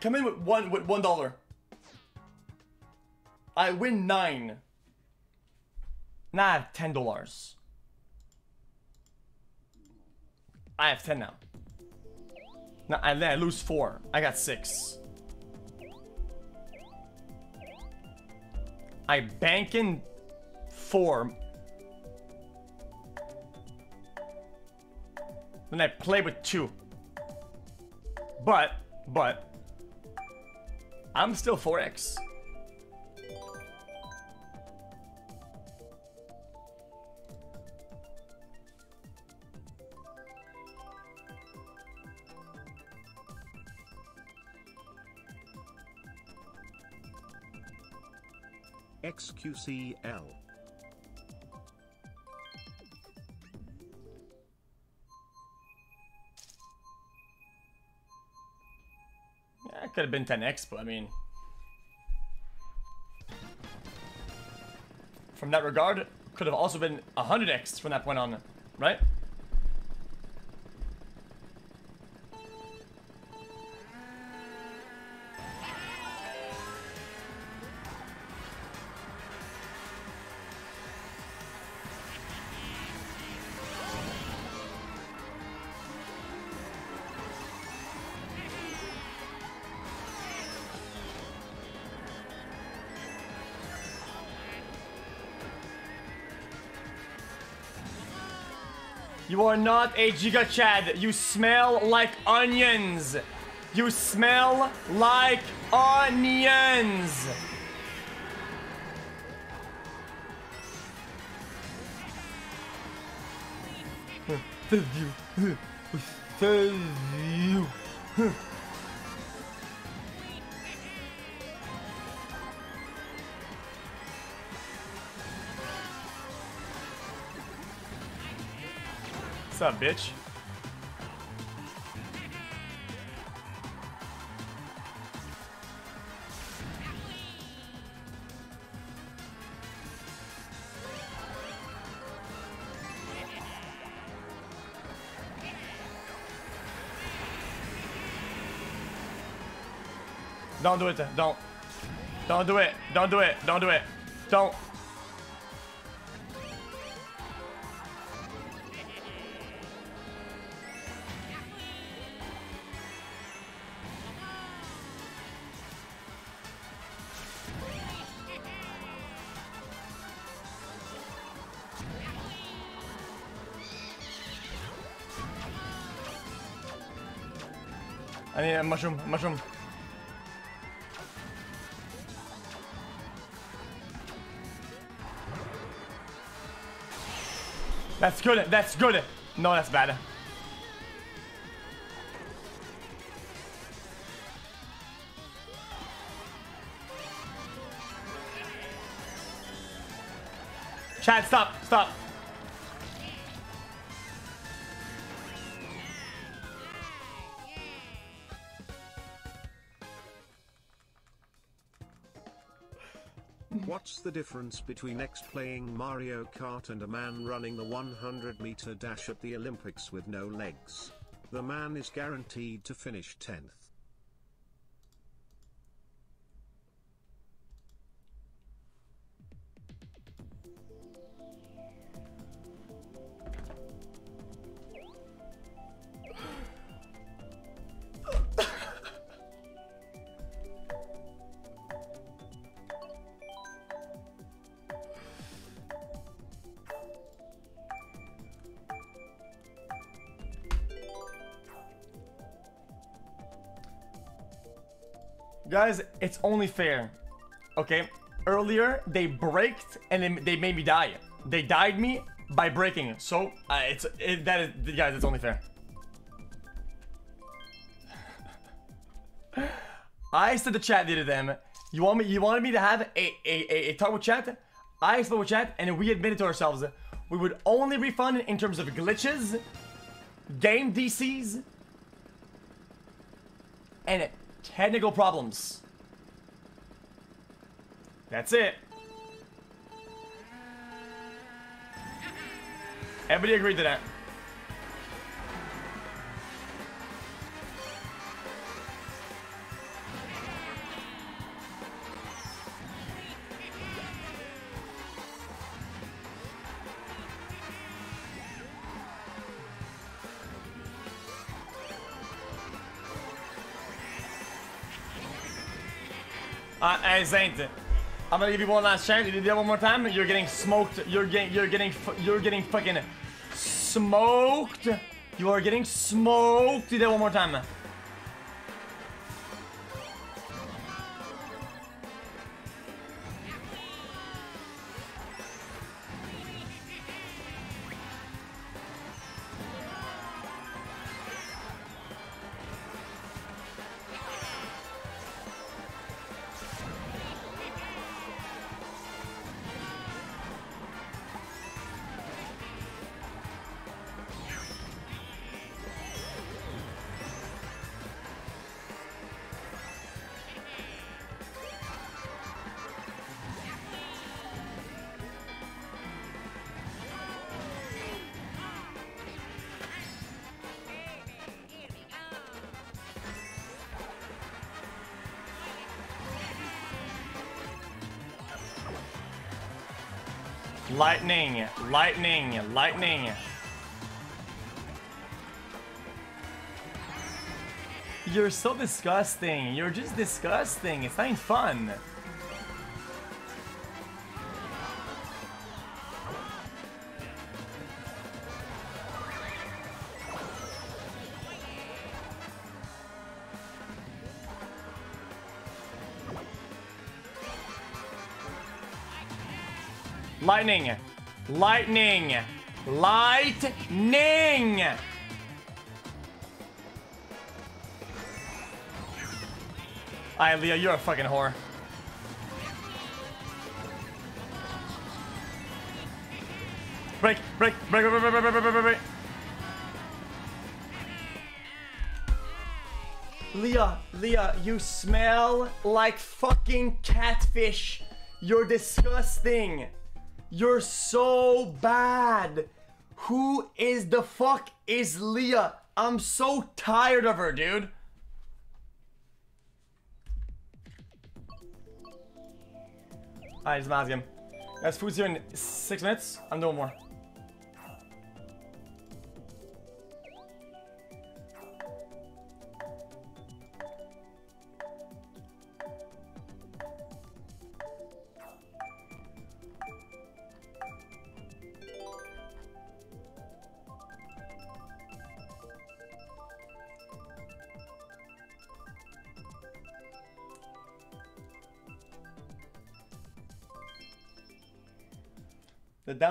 come in with one with one dollar. I win nine. Have ten dollars. I have ten now. Now I, I lose four. I got six. I bank in four. Then I play with two. But, but, I'm still 4x. XQCL. Could have been 10x, but I mean... From that regard, could have also been 100x from that point on, right? You are not a Giga Chad. You smell like onions. You smell like onions. Save you. Save you. Up, bitch? Don't do it. Don't. Don't do it. Don't do it. Don't do it. Don't. A mushroom, mushroom. That's good, that's good. No, that's bad. Chad, stop, stop. The difference between X playing Mario Kart and a man running the 100 meter dash at the Olympics with no legs? The man is guaranteed to finish 10th. Guys, it's only fair. Okay? Earlier, they braked and then they made me die. They died me by breaking. So, uh, it's it, that is guys, it's only fair. I said the chat did to them. You want me? You wanted me to have a a, a, a talk with chat? I spoke with chat, and we admitted to ourselves we would only refund in terms of glitches, game DCs, and technical problems. That's it. Everybody agreed to that. Hey, Saint, I'm gonna give you one last chance. You do that one more time, you're getting smoked. You're getting, you're getting, you're getting fucking smoked. You are getting smoked. Do that one more time. Lightning, lightning, lightning. You're so disgusting. You're just disgusting. It's not even fun. Lightning. Lightning. Lightning. Alright, Leah, you're a fucking whore. Break, break, break, break, break, break, break, break, break, break. Leah, Leah, you smell like fucking catfish. You're disgusting. You're so bad. Who is the fuck is Leah? I'm so tired of her, dude. Alright, just him. Guys, food's here in six minutes. I'm doing more.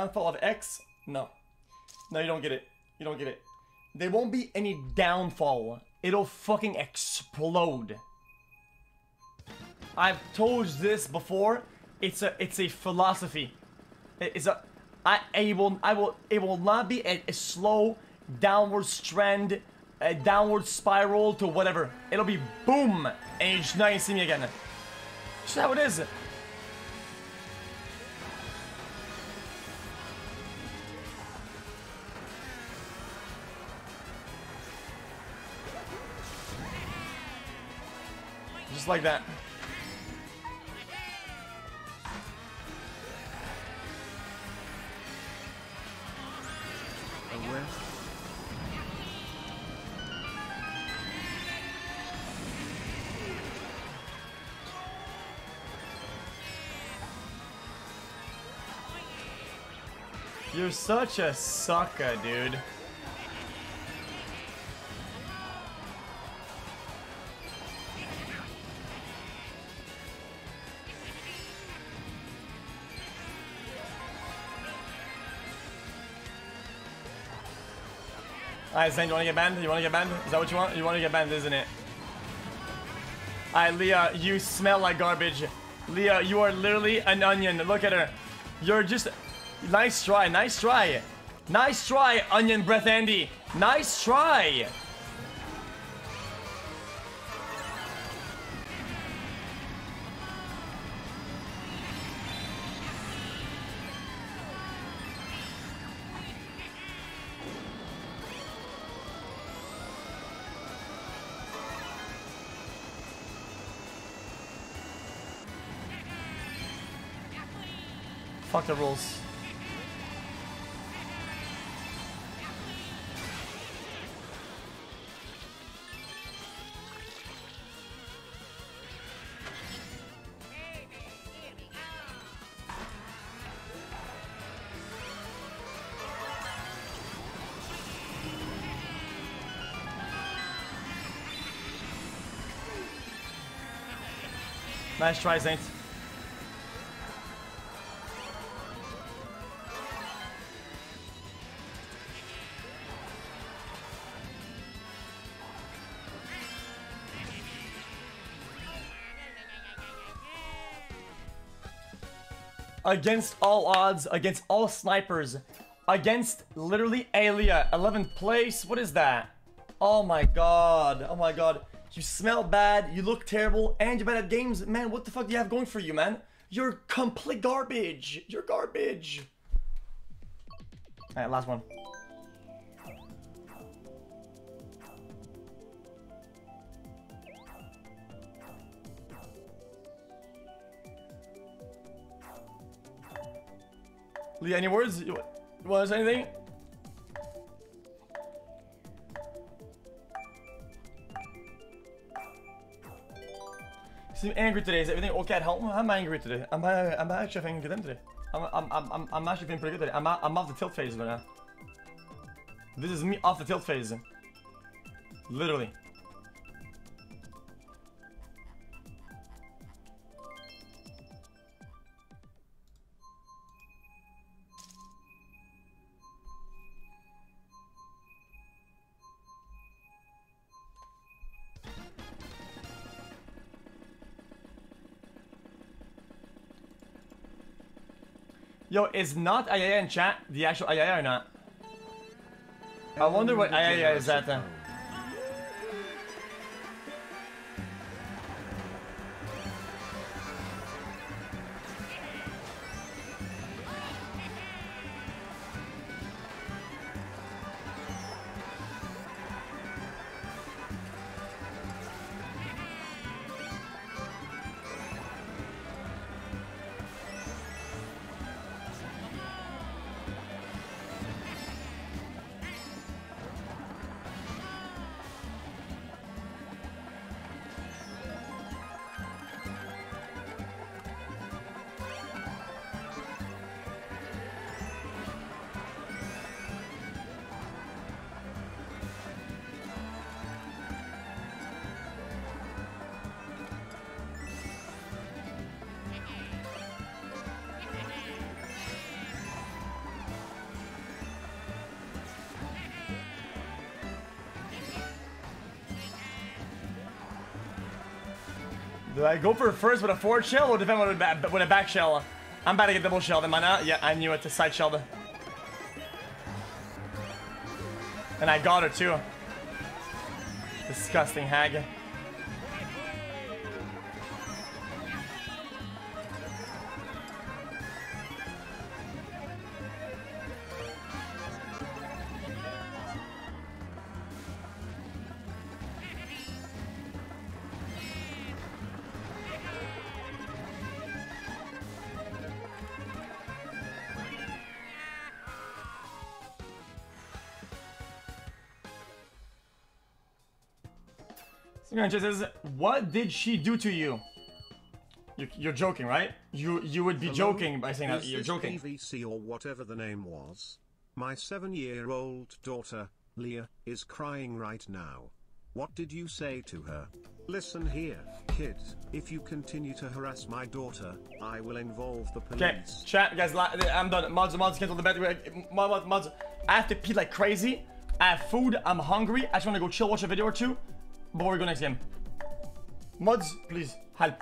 Downfall of X? No. No, you don't get it. You don't get it. There won't be any downfall. It'll fucking explode. I've told you this before. It's a it's a philosophy. It's a I, I will I will it will not be a, a slow downward trend, a downward spiral to whatever. It'll be boom, and you're just not gonna see me again. Just how it is. Like that. You're such a sucker, dude. Alright, Zane, you wanna get banned? You wanna get banned? Is that what you want? You wanna get banned, isn't it? Alright, Leah, you smell like garbage. Leah, you are literally an onion. Look at her. You're just... Nice try, nice try. Nice try, Onion Breath Andy. Nice try. The rules. Nice try, Saint. Against all odds, against all snipers, against literally Alia, 11th place. What is that? Oh my god. Oh my god. You smell bad, you look terrible, and you're bad at games. Man, what the fuck do you have going for you, man? You're complete garbage. You're garbage. Alright, last one. Lee, any words? You, want to say anything? You seem angry today. Is everything okay at home? I'm angry today. I'm, uh, I'm actually feeling good today. I'm, I'm, I'm, I'm, I'm actually feeling pretty good today. I'm, I'm off the tilt phase right now. This is me off the tilt phase. Literally. Yo, is not Ayaya in chat the actual Ayaya or not? I wonder what Ayaya is at then. I go for first with a forward shell or defend with a, ba- with a back shell? I'm about to get double shelled. Am I not? Yeah, I knew it. The side shelled. And I got her too. Disgusting hag. Signature says, "What did she do to you?" You, you're joking, right? You you would be Hello? joking by saying that. you're joking. PVC or whatever the name was. My seven-year-old daughter, Leah, is crying right now. What did you say to her? Listen here, kid. If you continue to harass my daughter, I will involve the police. Okay, chat, guys. I'm done. Mods, mods, cancel the bet. Mod- mod- Mods, I have to pee like crazy. I have food. I'm hungry. I just want to go chill, watch a video or two before we go next game. Mods, please help.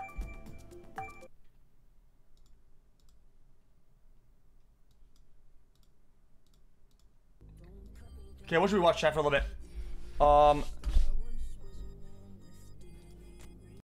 Okay, what should we watch, chat, for a little bit? Um,